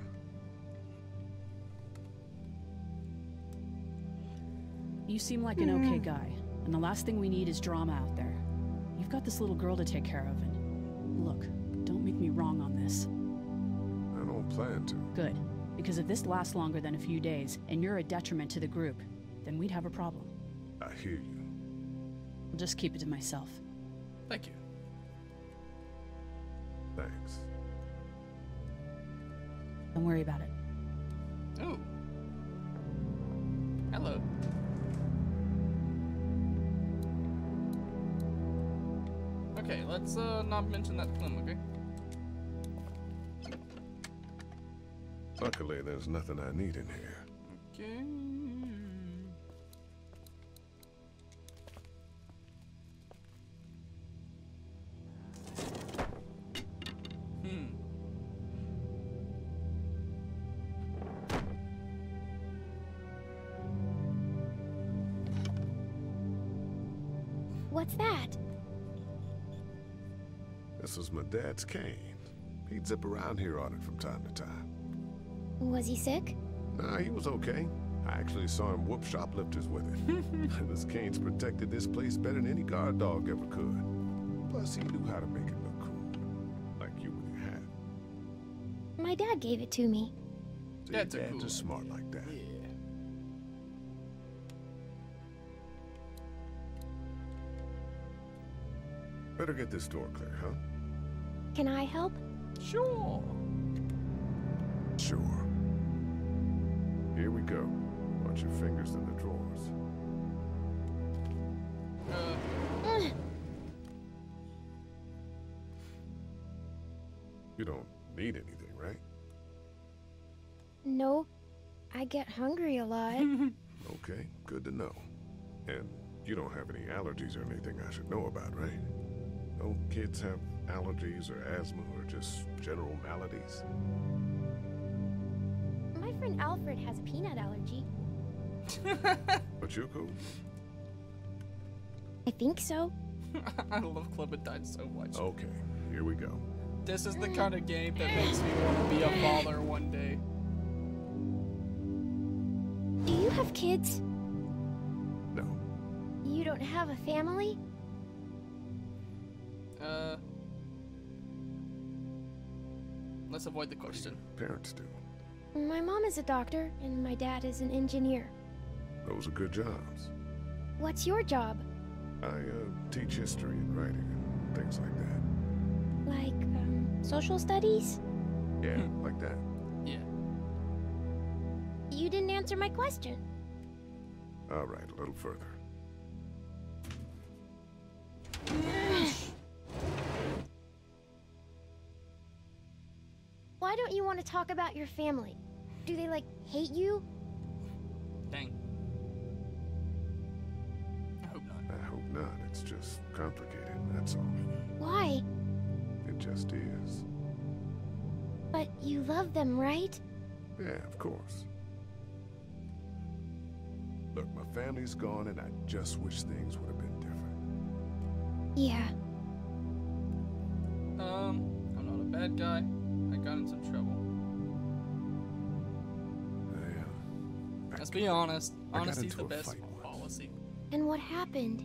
You seem like an okay hmm. guy, and the last thing we need is drama out there. You've got this little girl to take care of, and look, don't make me wrong on this. I don't plan to. Good, because if this lasts longer than a few days, and you're a detriment to the group, then we'd have a problem. I hear you. I'll just keep it to myself. Thank you. Thanks. Don't worry about it. Oh. Hello. Okay, let's uh not mention that to them, okay? Luckily, there's nothing I need in here. Okay. Hmm. What's that? This is my dad's cane. He'd zip around here on it from time to time. Was he sick? Nah, he was okay. I actually saw him whoop shoplifters with it. this cane's protected this place better than any guard dog ever could. Plus, he knew how to make it look cool. Like you with your hat. My dad gave it to me. See, Dads are dads cool. are smart like that. Yeah. Better get this door clear, huh? Can I help? Sure. Sure. Here we go. Watch your fingers in the drawers. You don't need anything, right? No, I get hungry a lot. Okay, good to know. And you don't have any allergies or anything I should know about, right? No kids have allergies or asthma or just general maladies? My friend Alfred has a peanut allergy. But you're cool. I think so. I love Clementine so much. Okay, here we go. This is the kind of game that makes me want to be a father one day. Do you have kids? No. You don't have a family? Uh, let's avoid the question. Parents do. My mom is a doctor, and my dad is an engineer. Those are good jobs. What's your job? I uh, teach history and writing and things like that. Like, um, social studies? Yeah, like that. Yeah. You didn't answer my question. All right, a little further. Why don't you want to talk about your family? Do they, like, hate you? Dang. I hope not. I hope not. It's just complicated, that's all. Why? It just is. But you love them, right? Yeah, of course. Look, my family's gone and I just wish things would have been different. Yeah. Um, I'm not a bad guy. I got in some trouble. Be honest. I got Honesty's into the a best fight once. policy. And what happened?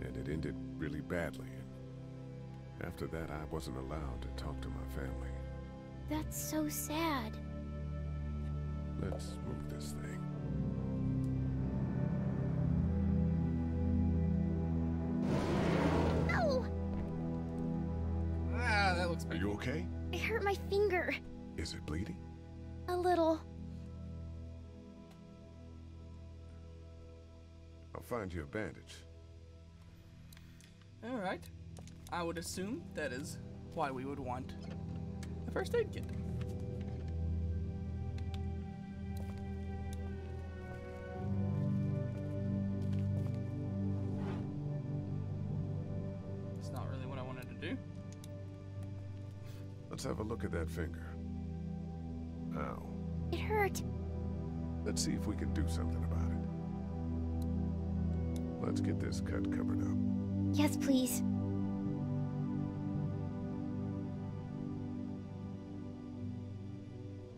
And it ended really badly. And after that, I wasn't allowed to talk to my family. That's so sad. Let's move this thing. No! Ah, that looks Are you okay? I hurt my finger. Is it bleeding? A little. I'll find you a bandage. Alright. I would assume that is why we would want a first aid kit. It's not really what I wanted to do. Let's have a look at that finger. Ow. It hurt. Let's see if we can do something about it. Let's get this cut covered up. Yes, please.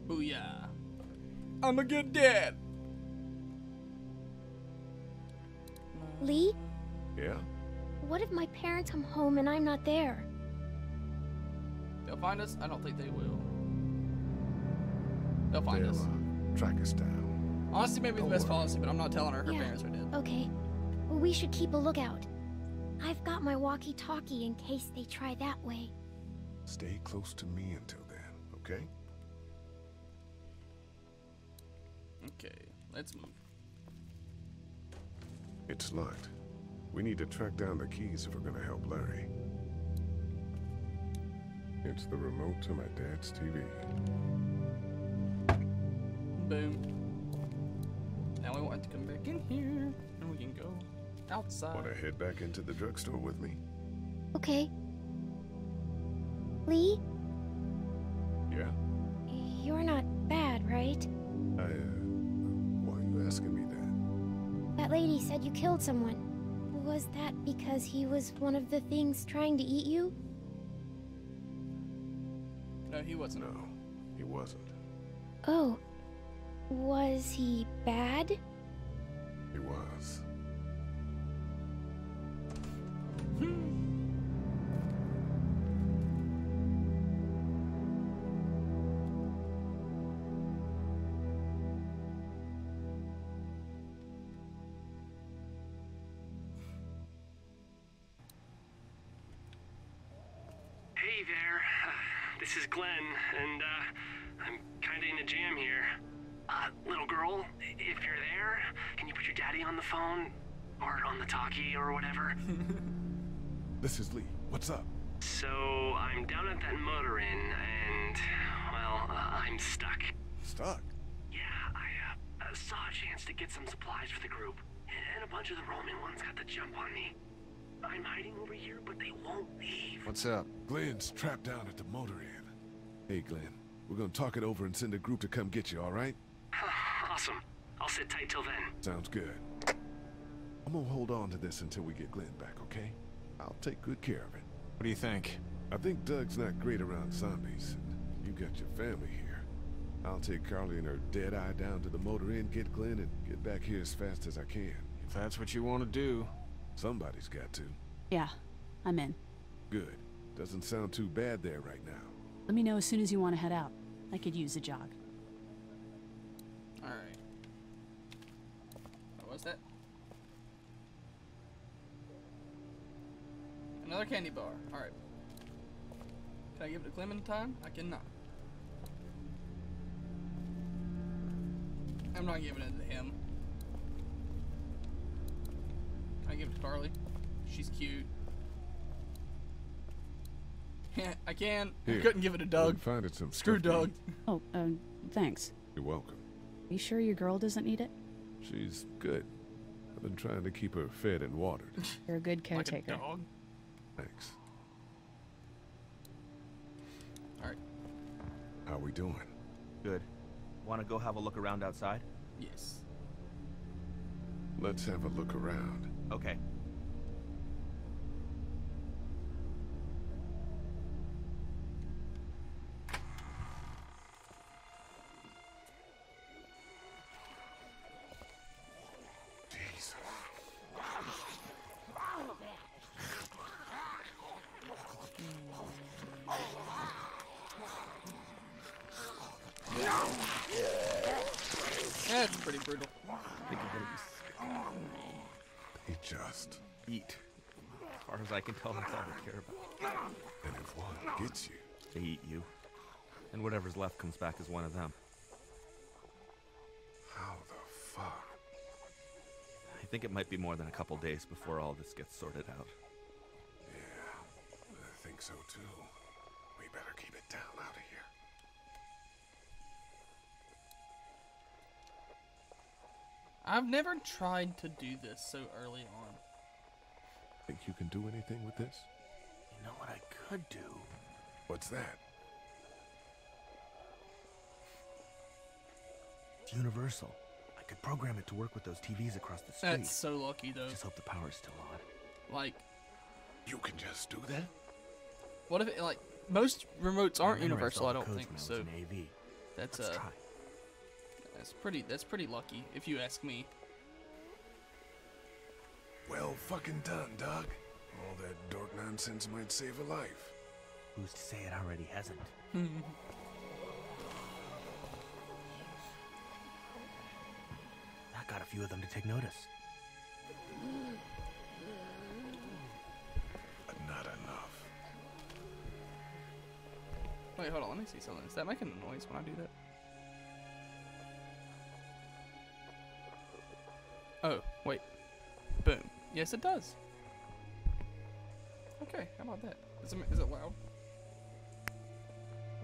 Booyah. I'm a good dad. Lee, Yeah? what if my parents come home and I'm not there? They'll find us? I don't think they will. They'll find They'll, us. uh, track us down. Honestly, maybe the Don't best worry. policy, but I'm not telling her her Yeah. parents are dead. Okay. Well, we should keep a lookout. I've got my walkie-talkie in case they try that way. Stay close to me until then, okay? Okay, let's move. It's locked. We need to track down the keys if we're gonna help Larry. It's the remote to my dad's TV. Boom. Now we want to come back in here, and we can go outside. Wanna head back into the drugstore with me? Okay. Lee, Yeah? you're not bad, right? I, uh, why are you asking me that? That lady said you killed someone. Was that because he was one of the things trying to eat you? No, he wasn't. No, he wasn't. Oh. Was he bad? This is Lee. What's up? so, I'm down at that motor inn, and, well, uh, I'm stuck. Stuck? Yeah, I uh, uh, saw a chance to get some supplies for the group, and a bunch of the Roman ones got the jump on me. I'm hiding over here, but they won't leave. What's up? Glenn's trapped down at the motor inn. Hey, Glenn. We're gonna talk it over and send a group to come get you, all right? awesome. I'll sit tight till then. Sounds good. I'm gonna hold on to this until we get Glenn back, okay? I'll take good care of it. What do you think? I think Doug's not great around zombies. and You got your family here. I'll take Carly and her dead eye down to the motor inn, get Glenn, and get back here as fast as I can. If that's what you want to do. Somebody's got to. Yeah, I'm in. Good. Doesn't sound too bad there right now. Let me know as soon as you want to head out. I could use a jog. Alright. What was that? Another candy bar. Alright. Can I give it to Clem in time? I cannot. I'm not giving it to him. Can I give it to Carly? She's cute. I can. I Here, couldn't give it to Doug. I'm finding some Screw Doug. Oh, uh, thanks. You're welcome. You sure your girl doesn't need it? She's good. I've been trying to keep her fed and watered. You're a good caretaker. Like a dog. Thanks. Alright. How we doing? Good. Want to go have a look around outside? Yes. Let's have a look around. Okay. Pretty brutal. They just eat. As far as I can tell, that's all they care about. And if one gets you, They eat you. And whatever's left comes back as one of them. how the fuck? I think it might be more than a couple days before all this gets sorted out. I've never tried to do this so early on. Think you can do anything with this? You know what I could do? What's that? It's universal. I could program it to work with those TVs across the street. That's so lucky though. Just hope the power's still on. Like, You can just do that? what if it like most remotes aren't universal? I don't think when I was so. in AV. That's Let's uh, try. That's pretty. That's pretty lucky if you ask me. Well fucking done, Doug. All that dork nonsense might save a life. Who's to say it already hasn't? Hmm. That got a few of them to take notice. But not enough. Wait, hold on. Let me see something. Is that making a noise when I do that? Oh, wait. Boom. Yes, it does. Okay, how about that? Is it, is it loud?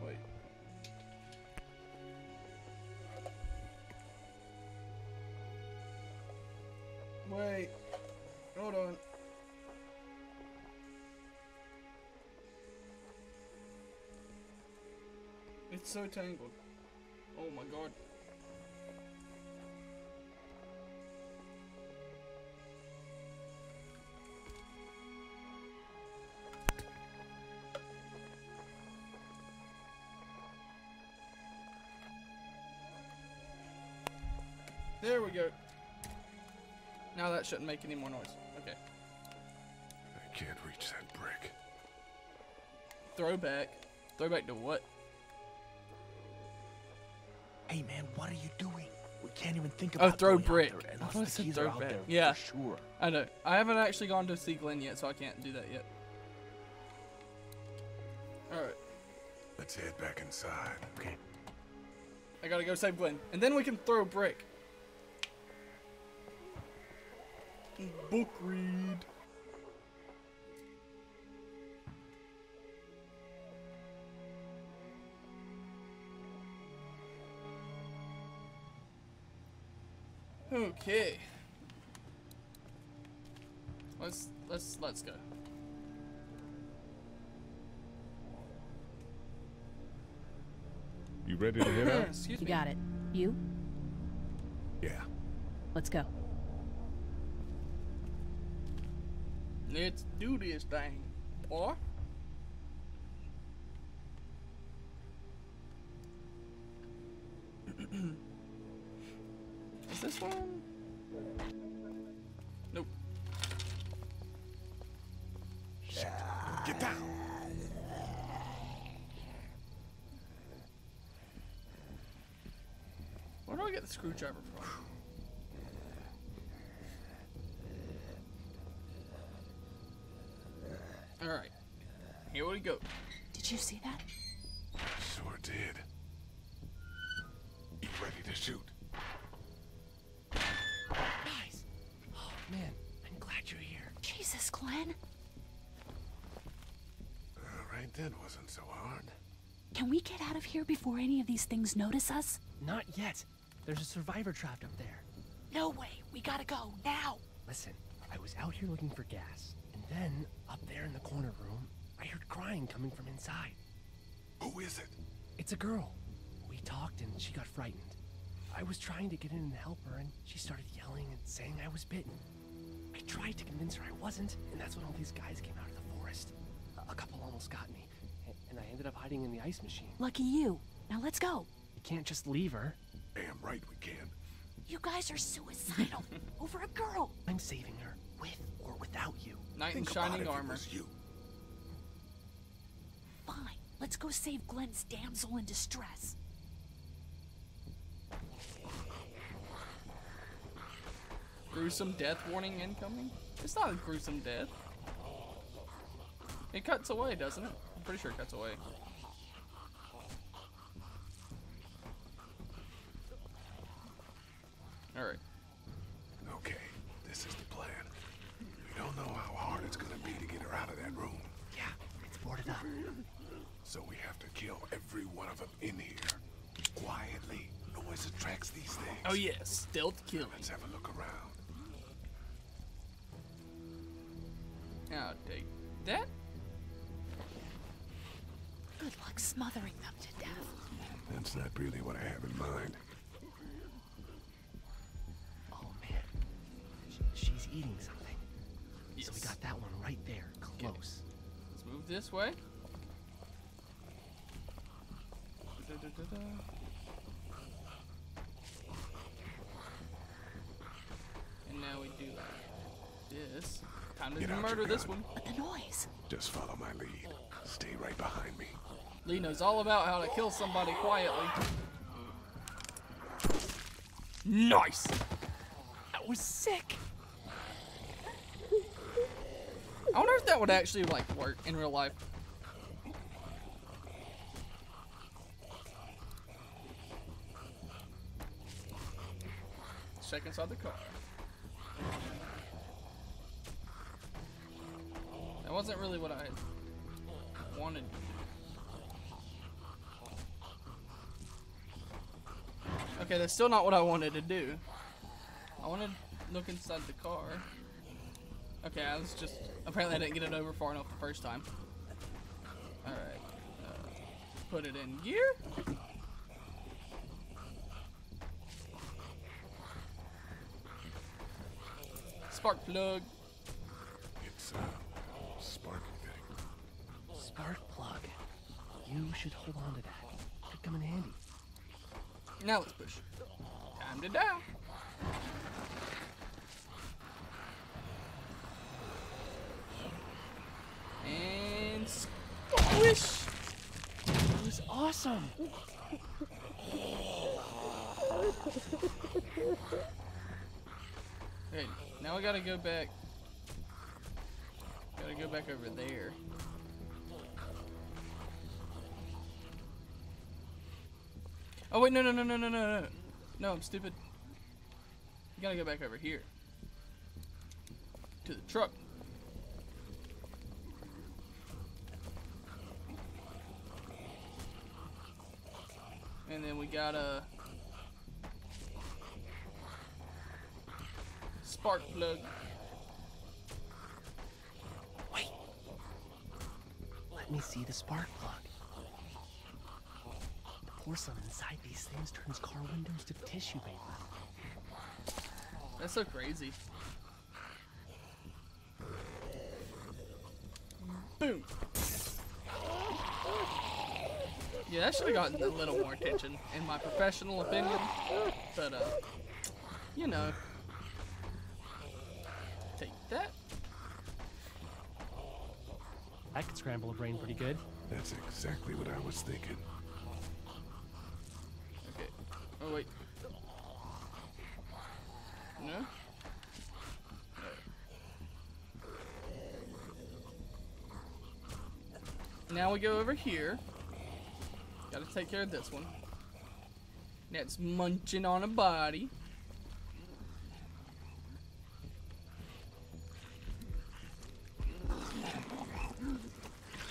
Wait. Wait. Hold on. It's so tangled. There we go. Now that shouldn't make any more noise. Okay. I can't reach that brick. Throwback. Throwback to what? Hey man, what are you doing? We can't even think oh, about. Oh, throw going out brick. there I thought it the said keys are out there Yeah. for sure. I know. I haven't actually gone to see Glenn yet, so I can't do that yet. Alright. Let's head back inside. Okay. I gotta go save Glenn. And then we can throw brick. Book read. Okay. Let's let's let's go. You ready to head out? Excuse You me. got it. You? Yeah. Let's go. Let's do this thing, boy. Is this one? Nope. Get down. Where do I get the screwdriver from? Alright. Here we go. Did you see that? Sure did. You ready to shoot? Guys! Oh, man, I'm glad you're here. Jesus, Glenn. All right, that wasn't so hard. Can we get out of here before any of these things notice us? Not yet. There's a survivor trapped up there. No way. We gotta go now. Listen, I was out here looking for gas, and then up there in the corner room, I heard crying coming from inside. Who is it? It's a girl. We talked and she got frightened. I was trying to get in and help her, and she started yelling and saying I was bitten. I tried to convince her I wasn't, and that's when all these guys came out of the forest. A, a couple almost got me, and I ended up hiding in the ice machine. Lucky you. Now let's go. You can't just leave her. Damn right we can. You guys are suicidal over a girl. I'm saving her, with or without you. Knight in Think about shining if it armor. was you. Let's go save Glenn's damsel in distress. Gruesome death warning incoming? It's not a gruesome death. It cuts away, doesn't it? I'm pretty sure it cuts away. Alright. Okay, this is the plan. We don't know how hard it's gonna be to get her out of that room. Yeah, it's boarded up. So we have to kill every one of them in here. Quietly. Noise attracts these things. Oh yeah, stealth killing. Let's have a look around. Now take that. Good luck smothering them to death. That's not really what I have in mind. Oh man, she's eating something. So we got that one right there, close. Let's move this way. Da-da-da-da. And now we do this. Time to Get murder this one. But the noise. Just follow my lead. Stay right behind me. Lee knows all about how to kill somebody quietly. Nice. That was sick. I wonder if that would actually like work in real life. Check inside the car. Wasn't really what I wanted. Okay, that's still not what I wanted to do. I wanted to look inside the car. Okay, I was just apparently I didn't get it over far enough the first time. All right, uh, put it in gear. Spark plug. It's uh, You should hold on to that. Could come in handy. Now let's push. Time to die. And squish. It was awesome. Okay, now we gotta go back. Gotta go back over there. Oh wait, no, no, no, no, no, no, no. No, I'm stupid. You gotta go back over here. To the truck. And then we gotta spark plug. Wait. Let me see the spark plug. The porcelain inside these things turns car windows to tissue paper. That's so crazy. Boom. Yeah, that should have gotten a little more attention, in my professional opinion. But, uh, you know. Take that. I could scramble a brain pretty good. That's exactly what I was thinking. Oh, wait. No? Now we go over here. Gotta take care of this one. That's munching on a body.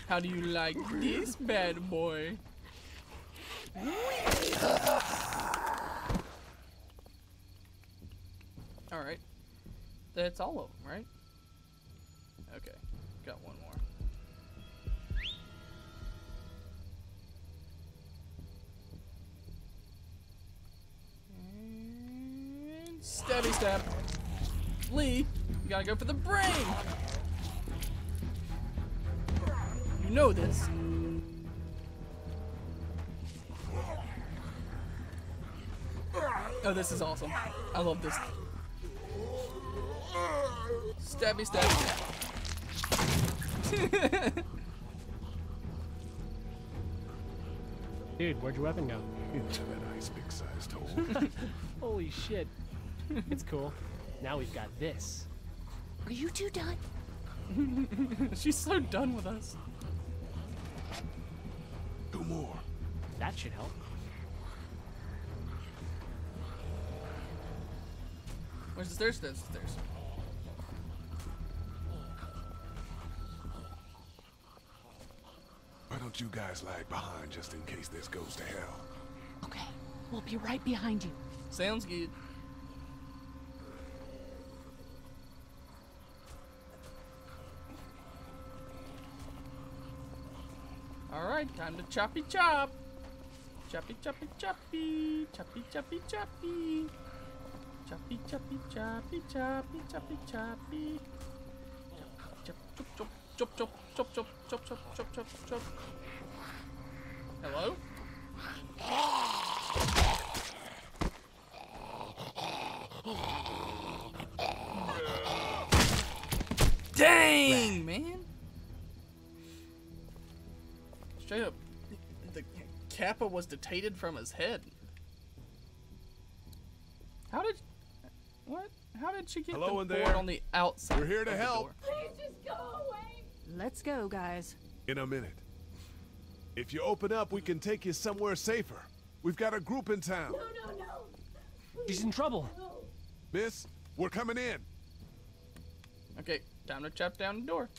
How do you like this bad boy? That's all of them, right? Okay. Got one more. And stabby stab. Lee, you gotta go for the brain! You know this. Oh, this is awesome. I love this. Stabby, stabby, stab. Dude, where'd your weapon go? Into that ice big sized hole. Holy shit. It's cool. Now we've got this. Are you two done? She's so done with us. Two more. That should help. Where's the stairs? There's the stairs. Why you guys lag behind just in case this goes to hell? Okay, we'll be right behind you. Sounds good. Alright, time to choppy chop. Choppy choppy choppy. Choppy choppy choppy. Choppy choppy choppy choppy choppy choppy. Chop chop chop chop chop chop chop chop chop chop chop. Hello? Dang, man. Straight up, the kappa was detated from his head. How did, what? How did she get Hello the in board there. on the outside? We're here to help. Please just go away. Let's go, guys. In a minute. If you open up, we can take you somewhere safer. We've got a group in town. No, no, no. She's in trouble. Miss, we're coming in. Okay, time to chop down the door.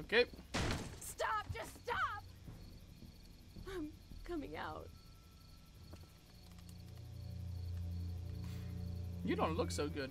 Okay. Stop, just stop. I'm coming out. You don't look so good.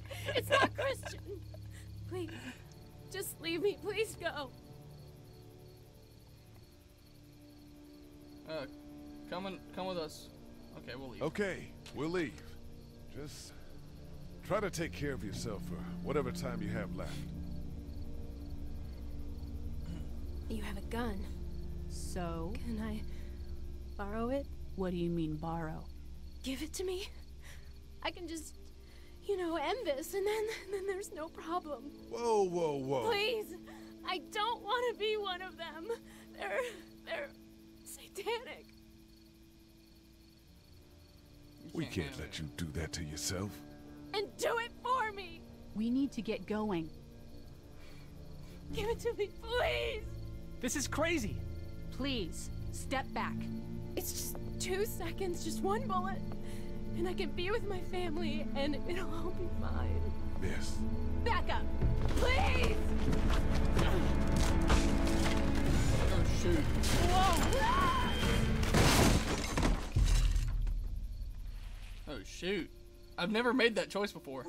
It's not Christian. Please, just leave me. Please go. Uh, come and come with us. Okay, we'll leave. Okay, we'll leave. Just try to take care of yourself for whatever time you have left. You have a gun. So, Can I borrow it? what do you mean borrow? Give it to me. I can just, you know, end this, and then then there's no problem. Whoa, whoa, whoa. Please, I don't want to be one of them. They're they're satanic. We can't let you do that to yourself. And do it for me. We need to get going. Give it to me, please. This is crazy. Please, step back. It's just two seconds, just one bullet, and I can be with my family, and it'll all be fine. Miss, Back up, please. Oh shoot. Whoa! Oh shoot. I've never made that choice before.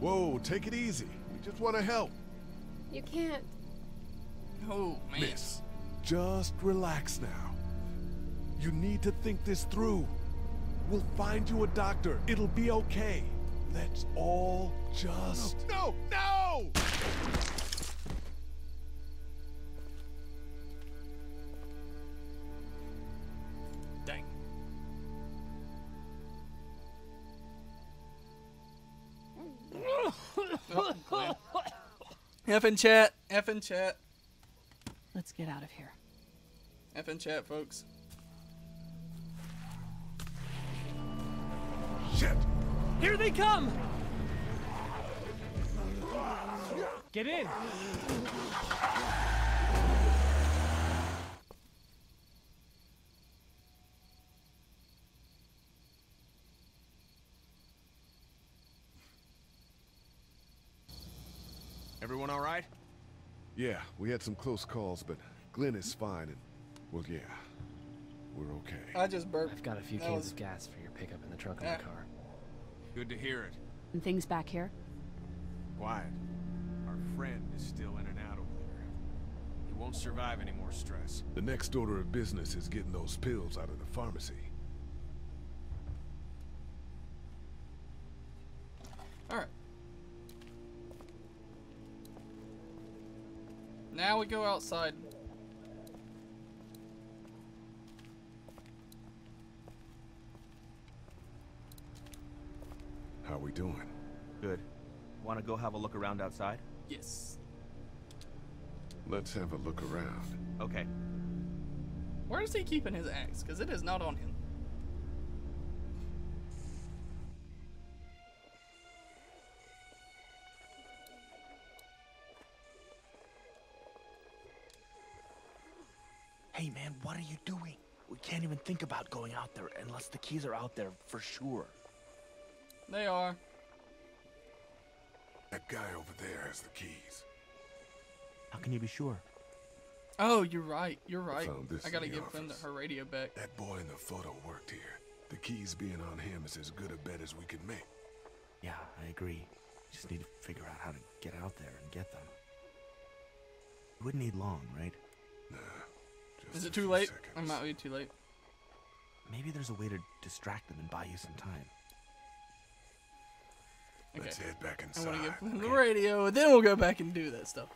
whoa, take it easy. We just want to help. You can't. Oh man. Miss, just relax now. You need to think this through. We'll find you a doctor. It'll be okay. Let's all just... No, no! no! Dang. Oh, F in chat. F in chat. Let's get out of here. F in chat, folks. Shit! Here they come! Get in! Everyone all right? Yeah, we had some close calls, but Glenn is fine and, well, yeah, we're okay. I just burped. I've got a few That cans was- of gas for your pickup in the trunk of Yeah. the car. Good to hear it. And things back here? Quiet. Our friend is still in and out over there. He won't survive any more stress. The next order of business is getting those pills out of the pharmacy. Alright. Now we go outside. Doing? Good. Want to go have a look around outside? Yes. Let's have a look around. Okay. Where is he keeping his axe? Because it is not on him. Hey man, what are you doing? We can't even think about going out there unless the keys are out there for sure. They are. That guy over there has the keys. How can you be sure? Oh, you're right. You're right. found this I gotta in give Glenn office. her radio back. That boy in the photo worked here. The keys being on him is as good a bet as we could make. Yeah, I agree. Just need to figure out how to get out there and get them. You wouldn't need long, right? Nah. Is it too late? I might be too late. Maybe there's a way to distract them and buy you some time. Let's head back I inside. want to give Glenn the radio, and then we'll go back and do that stuff.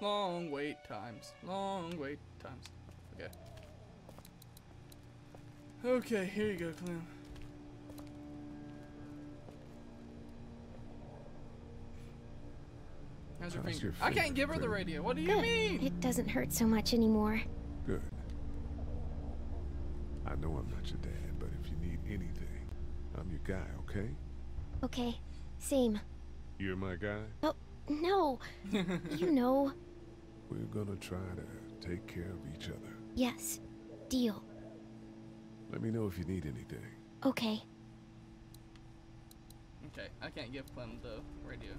Long wait times. Long wait times. Okay. Okay, here you go, Clem. How's your How's finger? your I can't give her the radio. What do you Good. mean? It doesn't hurt so much anymore. Good. I know I'm not your dad, but if you need anything, I'm your guy, okay? Okay, same. You're my guy? Oh, no. you know. We're gonna try to take care of each other. Yes. Deal. Let me know if you need anything. Okay. Okay, I can't give Clem the radio.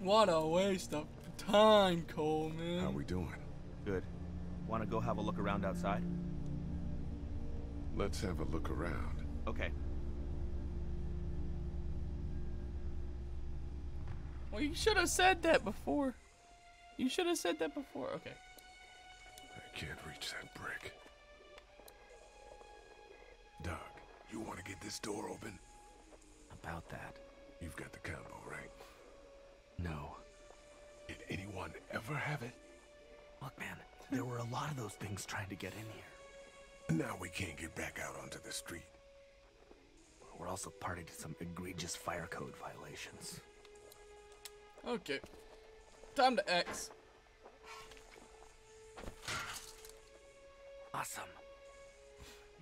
What a waste of time, Cole, man. How we doing? Good. Want to go have a look around outside? Let's have a look around. Okay. Well, you should have said that before. You should have said that before. Okay. I can't reach that brick. Doug, you want to get this door open? About that. You've got the combo, right? No. Did anyone ever have it? Look, man, there were a lot of those things trying to get in here. Now we can't get back out onto the street. We're also party to some egregious fire code violations. Okay. Time to X. Awesome.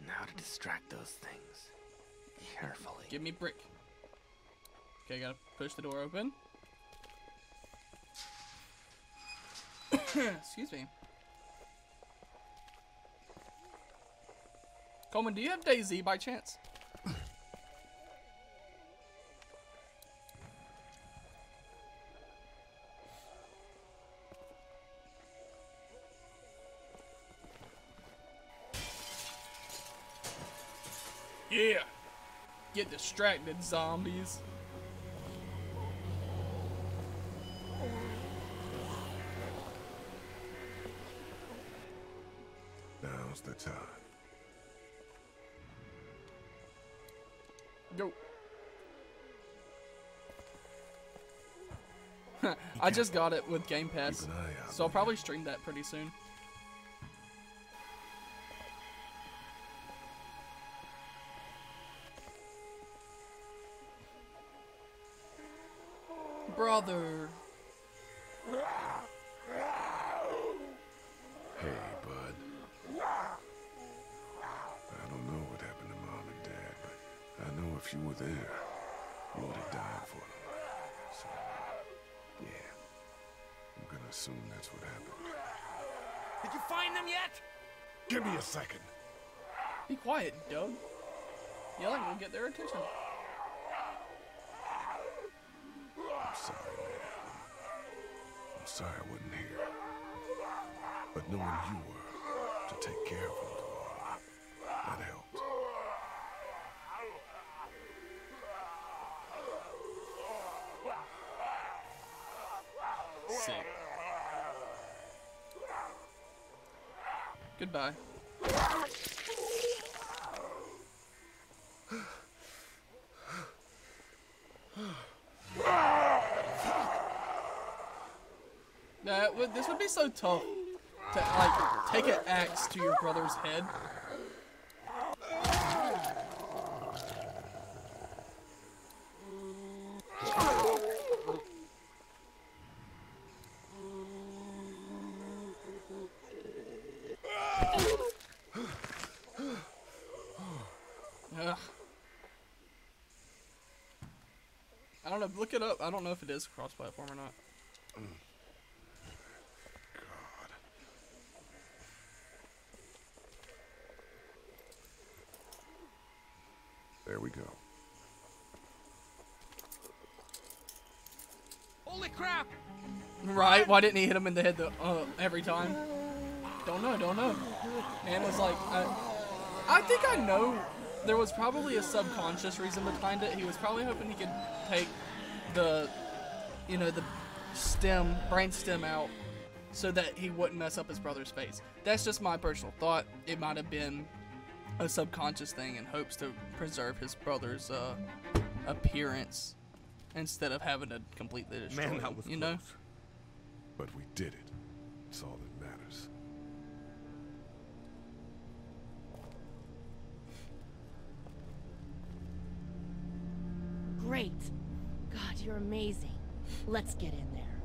Now to distract those things. Carefully. Give me brick. Okay, gotta push the door open. Hmm, excuse me. Coleman, do you have DayZ by chance? Yeah. Get distracted, zombies. Time. Go. I just got it with Game Pass, Keep an eye out, so I'll probably stream that pretty soon. Second. Be quiet, Doug. Yelling will get their attention. I'm sorry, man. I'm sorry I wasn't here. But knowing you were to take care of them that helped. Sick. Goodbye. That this would be so tough to like take an axe to your brother's head. Ugh. I don't know. Look it up. I don't know if it is cross-platform or not. There we go. Holy crap! Right? Why didn't he hit him in the head the, uh, every time? Don't know. Don't know. Man was like, I, I think I know. There was probably a subconscious reason behind it. He was probably hoping he could take the, you know, the stem, brain stem out, so that he wouldn't mess up his brother's face. That's just my personal thought. It might have been a subconscious thing in hopes to preserve his brother's uh, appearance instead of having to completely destroy Man, him, that was you know? But we did it. It's all that matters. Great. You're amazing. Let's get in there.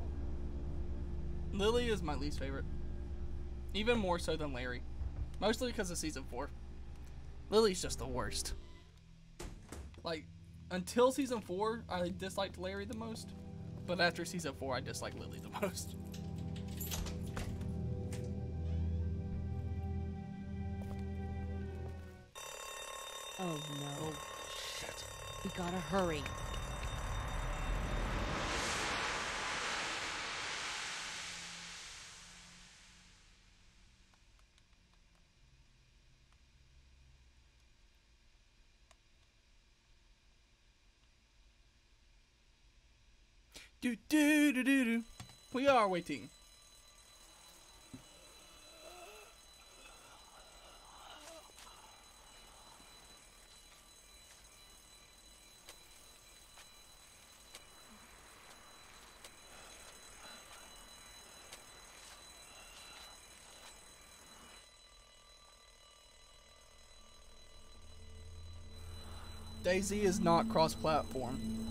Lily is my least favorite. Even more so than Larry. Mostly because of season 4. Lily's just the worst. Like, until season 4, I disliked Larry the most. But after season 4, I dislike Lily the most. Oh no. Oh, Shit. We gotta hurry. Do do do do do. We are waiting. DayZ is not cross-platform.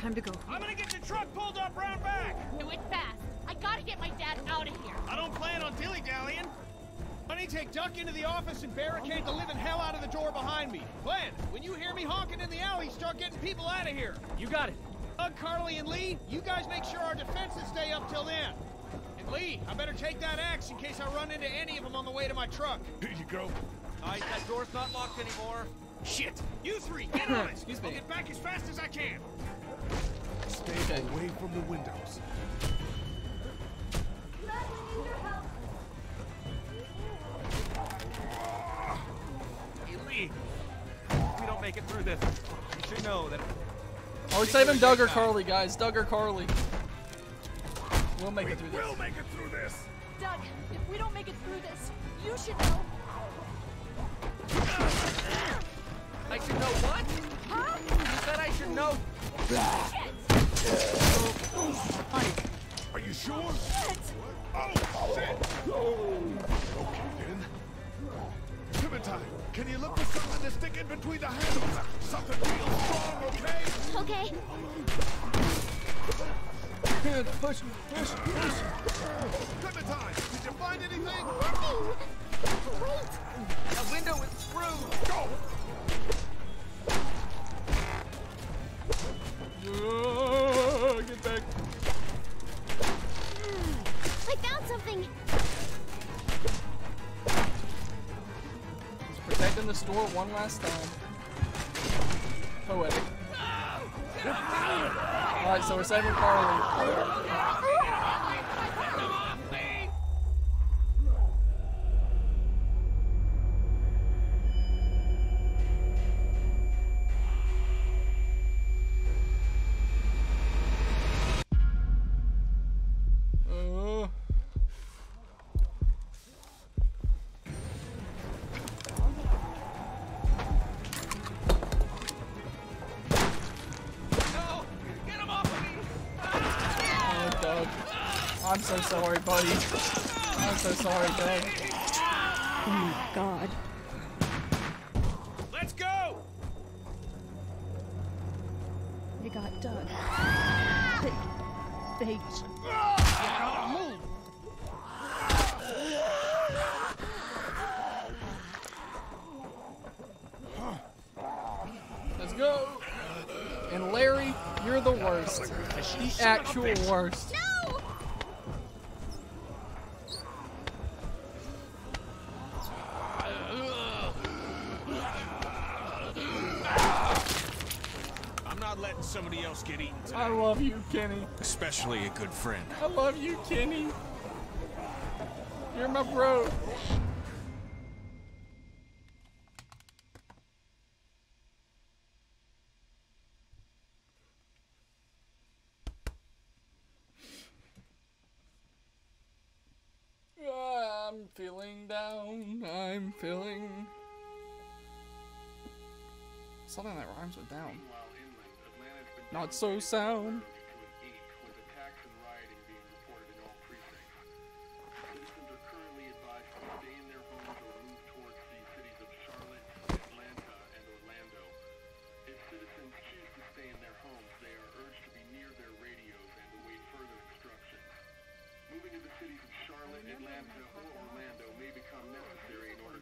Time to go. I'm gonna get your truck pulled up round back! Do it fast. I gotta get my dad out of here. I don't plan on dilly-dallying. Honey, take Duck into the office and barricade the living hell out of the door behind me. Glenn, when you hear me honking in the alley, start getting people out of here. You got it. Doug, Carly, and Lee, you guys make sure our defenses stay up till then. And Lee, I better take that axe in case I run into any of them on the way to my truck. Here you go. All right, that door's not locked anymore. Shit! You three, get on it! Excuse I'll me. get back as fast as I can. Stay Okay. Away from the windows. Hey, Lee! We don't make it through this, you should know that... Are we saving Doug or Carly, guys? Doug or Carly? We'll make it through this. We'll make it through this. Doug, if we don't make it through this, you should know. I should know what? Huh? You said I should know. Are you sure? Oh, shit! Okay, then. Clementine, can you look for something to stick in between the handles? Something real strong, okay? Okay. push, push, push. Clementine, did you find anything? Nothing. Wait. The window is screwed. Go! Uh, something. He's protecting the store one last time. Poetic. Alright, so we're saving Carly. Sorry, buddy. I'm so sorry, Doug. Oh my god. Let's go! They got Doug. They. they Move! Let's go. And Larry, you're the worst. The actual worst. Especially a good friend. I love you, Kenny. You're my bro. I'm feeling down. I'm feeling. Something that rhymes with down. Not so sound.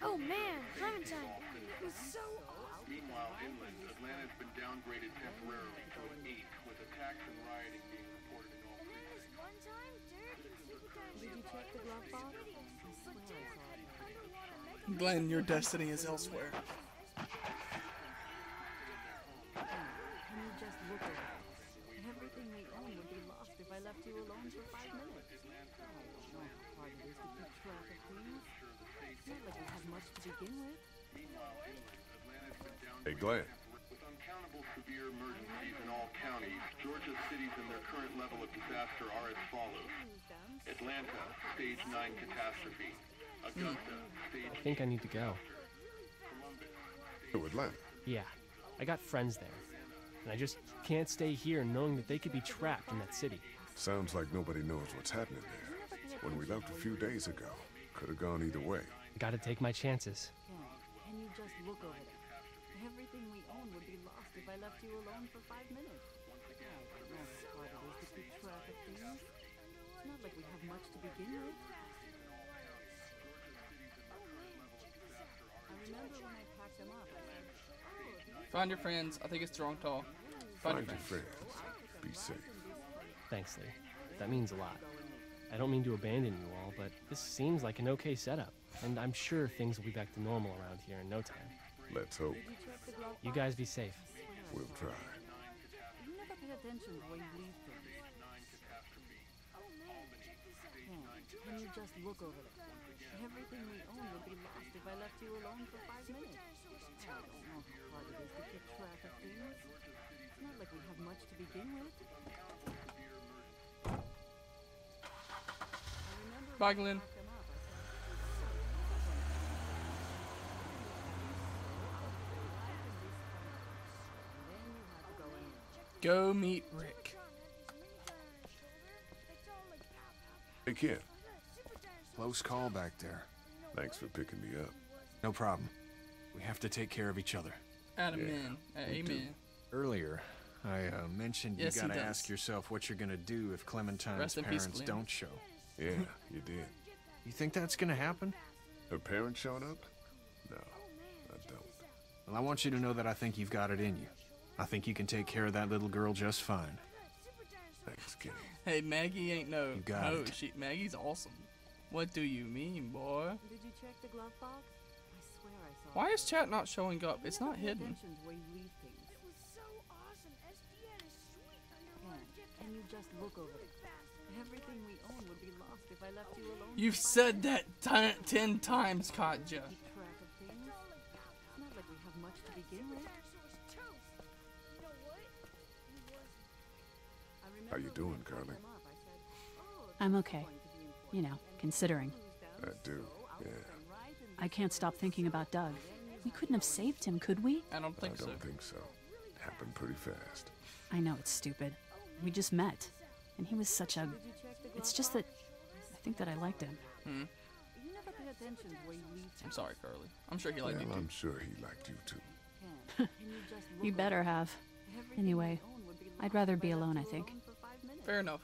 Oh man, Clementine. It was so Meanwhile, inland, Atlanta has been downgraded temporarily to an 8, with attacks and rioting being reported in all precincts. Did you check the glove box? I swear I saw it. Glenn, your destiny is elsewhere. Can you just look at us? Everything we own would be lost if I left you alone for five minutes. Oh, how hard it is to keep track of things. It's not like we have much to begin with. Hey, Glenn. With uncountable severe emergencies in all counties, Georgia's cities and their current level of disaster are as follows. Atlanta, stage 9 catastrophe. Augusta, stage I think I need to go. To Atlanta. Yeah, I got friends there. And I just can't stay here knowing that they could be trapped in that city. Sounds like nobody knows what's happening there. When we left a few days ago, could have gone either way. Gotta take my chances. Can you just look over there? Everything we own would be lost if I left you alone for five minutes. How hard it is to keep track of things. It's not like we have much to begin with. I remember when I packed them up, I said, oh, Find your friends. I think it's strong tall. Find, your friends. Be safe. Thanks, Lee. That means a lot. I don't mean to abandon you all, but this seems like an okay setup. And I'm sure things will be back to normal around here in no time. Let's hope. You guys be safe. We'll try. You never pay attention to the way you leave things. Ken, can you just look over there? Everything we own would be lost if I left you alone for five minutes. I don't know how hard it is to keep track of things. It's not like we have much to begin with. Bye, Glenn. Go meet Rick. Hey, kid. Close call back there. Thanks for picking me up. No problem. We have to take care of each other. Amen. Amen. Earlier, I uh, mentioned Yes, you gotta ask yourself what you're gonna do if Clementine's Rest in peace, parents don't show. Yeah, you did. You think that's gonna happen? Her parents showing up? No, I don't. Well, I want you to know that I think you've got it in you. I think you can take care of that little girl just fine. Thanks, Kenny. Hey, Maggie ain't no. You got no, it. she Maggie's awesome. What do you mean, boy? Did you check the glove box? I swear I saw Why is chat not showing up? It's not hidden. attention to the way you leave things. Ken, can you just look over there? Everything we own would be lost if I left you alone. You've said that ti- ten times, Katjaa. Keep track of things. It's not like we have much to begin with. How you doing, Carly? I'm okay. You know, considering. I do, yeah. I can't stop thinking about Doug. We couldn't have saved him, could we? I don't I don't think so. Happened pretty fast. I know it's stupid. We just met. And he was such a. It's just that. I think that I liked him. Hmm. You never pay attention to the way you leave I'm sorry, Carly. I'm sure he liked well, you too. I'm sure he liked you too. Ken, can you just look You over better have. Anyway, we own would be I'd rather be alone, I think. alone for five minutes. Fair enough.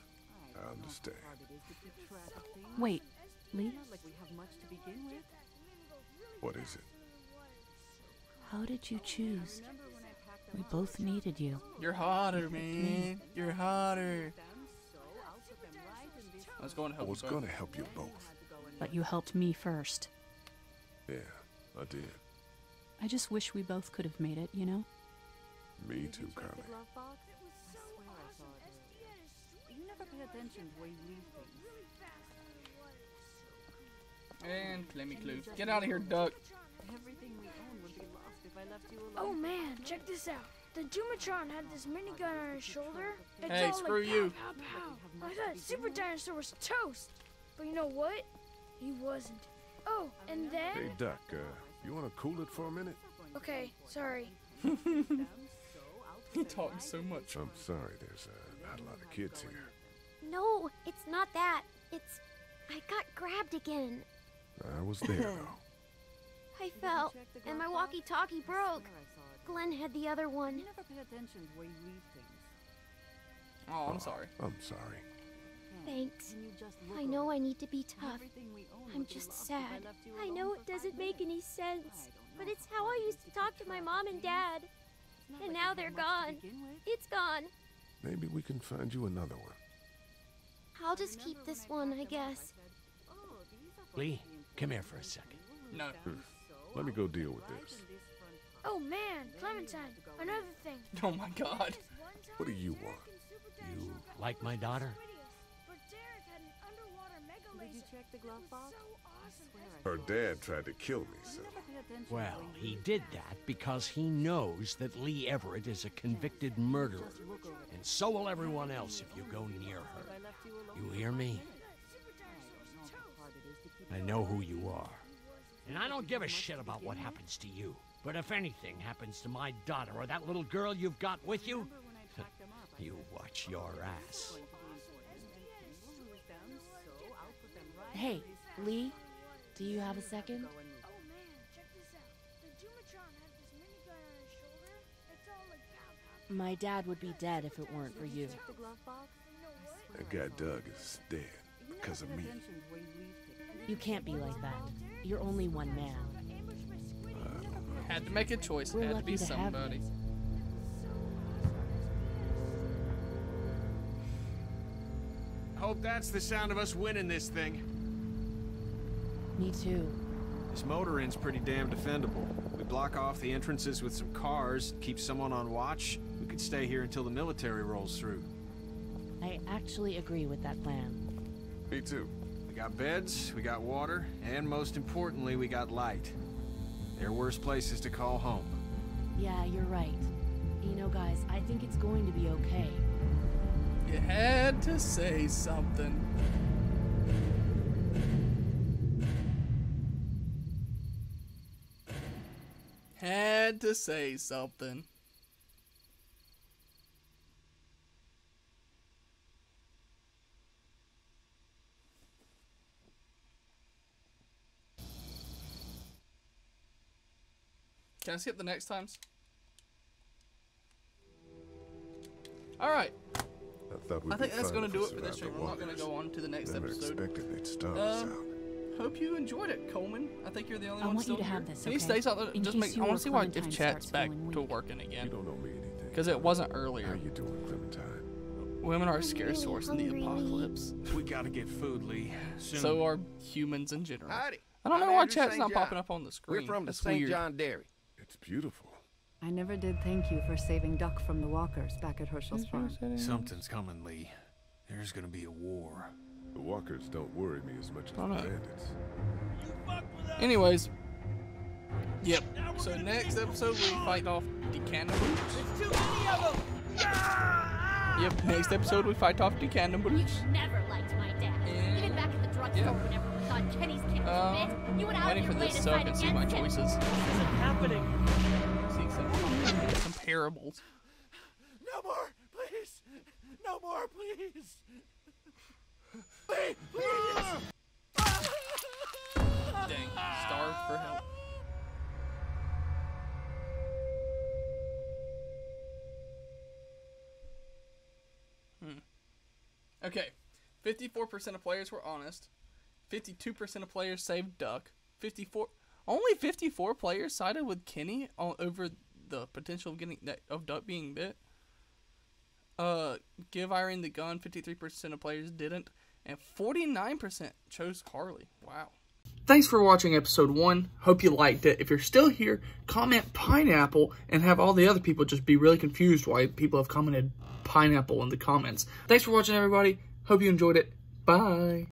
I understand. Hard it is to keep track of things. Wait, Lee? It's not like we have much to begin with. What is it? How did you choose? We both needed you. You're hotter, man. You're hotter. I was going to I help was you both. gonna help you both. But you helped me first. Yeah, I did. I just wish we both could have made it, you know? Me too, Carly. Attention to the way you leave things. And Clemmy Clue. Get out of here, Duck. Everything we own would be lost if I left you alone. Oh man, check this out. The Dumatron had this minigun on his shoulder. It's Hey, all screw like, you. Pow, pow, pow. I thought Super Dinosaur was toast. But you know what? He wasn't. Oh, and then... Hey, Duck, uh, you wanna cool it for a minute? Okay, sorry. He talks so much. I'm sorry, there's uh, not a lot of kids here. No, it's not that. It's. I got grabbed again. I was there, though. I fell, and my walkie talkie broke. Glenn had the other one. You never pay attention to the way you leave things. Oh, I'm sorry. Oh, I'm sorry. Thanks. You just I know I need to be tough. We own I'm just lost I sad. I know it doesn't make any sense, but it's how I used to talk to my mom and dad. And now they're gone. It's gone. Maybe we can find you another one. I'll just keep this one, I guess. Lee, come here for a second. No. Hmm. Let me go deal with this. Oh man, Clementine, another thing. Oh my god. What do you want? You like my daughter? Did you check the glove box? I swear Her dad tried to kill me, so. never pay attention to Well, the way you he did that because he knows that Lee Everett is a convicted murderer. And so will everyone else if you go near her. You hear me? I know who you are. And I don't give a shit about what happens to you. But if anything happens to my daughter or that little girl you've got with you, you watch your ass. Hey, Lee, do you have a second? My dad would be dead if it weren't for you. check the glove box? That guy Doug is dead because of me. Attention to the way you leave things. You can't be like that. You're only one man. Had to make a choice. We're Had to be to somebody. Hope that's the sound of us winning this thing. Me too. This motor inn's pretty damn defendable. We block off the entrances with some cars, keep someone on watch. We could stay here until the military rolls through. I actually agree with that plan. Me too. We got beds, we got water, and most importantly, we got light. There are worse places to call home. Yeah, you're right. You know, guys, I think it's going to be okay. You had to say something. To say something. Can I skip the next times? Alright. I I think that's going to do it for this stream. We're not going to go on to the next Never episode. expected they'd starve us um, out. Hope you enjoyed it, Coleman. I think you're the only I one want you still to have here. this, Can you okay? stay something? In Just make. I want to see why if Clementine chat's back to working again. You don't know me anything. Because it wasn't earlier. How you doing, Clementine? Women are a scary source in the apocalypse. We gotta get food, Lee. Soon. So are humans in general. Howdy. I don't know I'm why Andrew chat's St. not John. popping up on the screen. We're from the That's St. John Dairy. It's beautiful. I never did thank you for saving Duck from the walkers back at Hershel's farm. Something's coming, Lee. There's gonna be a war. The walkers don't worry me as much as the bandits. Anyways. Yep. So next episode we fight off the cannibals. Too many of them! Yep. Next episode we fight off the cannibals. Never liked my dad. Even back at the drugstore, whenever we thought Kenny's kid was Um, bit, you would out waiting for laying this so I can see my against him. choices. Isn't happening. See some, some parables. No more, please. No more, please. Please, please. Dang. For help. Hmm. Okay. 54% of players were honest. 52% of players saved Duck. 54 only 54 players sided with Kenny over the potential of getting of Duck being bit. Uh, give Irene the gun. 53% of players didn't, and 49% chose Carly. Wow. Thanks for watching episode one. Hope you liked it. If you're still here, comment pineapple and have all the other people just be really confused why people have commented pineapple in the comments. Thanks for watching, everybody. Hope you enjoyed it. Bye.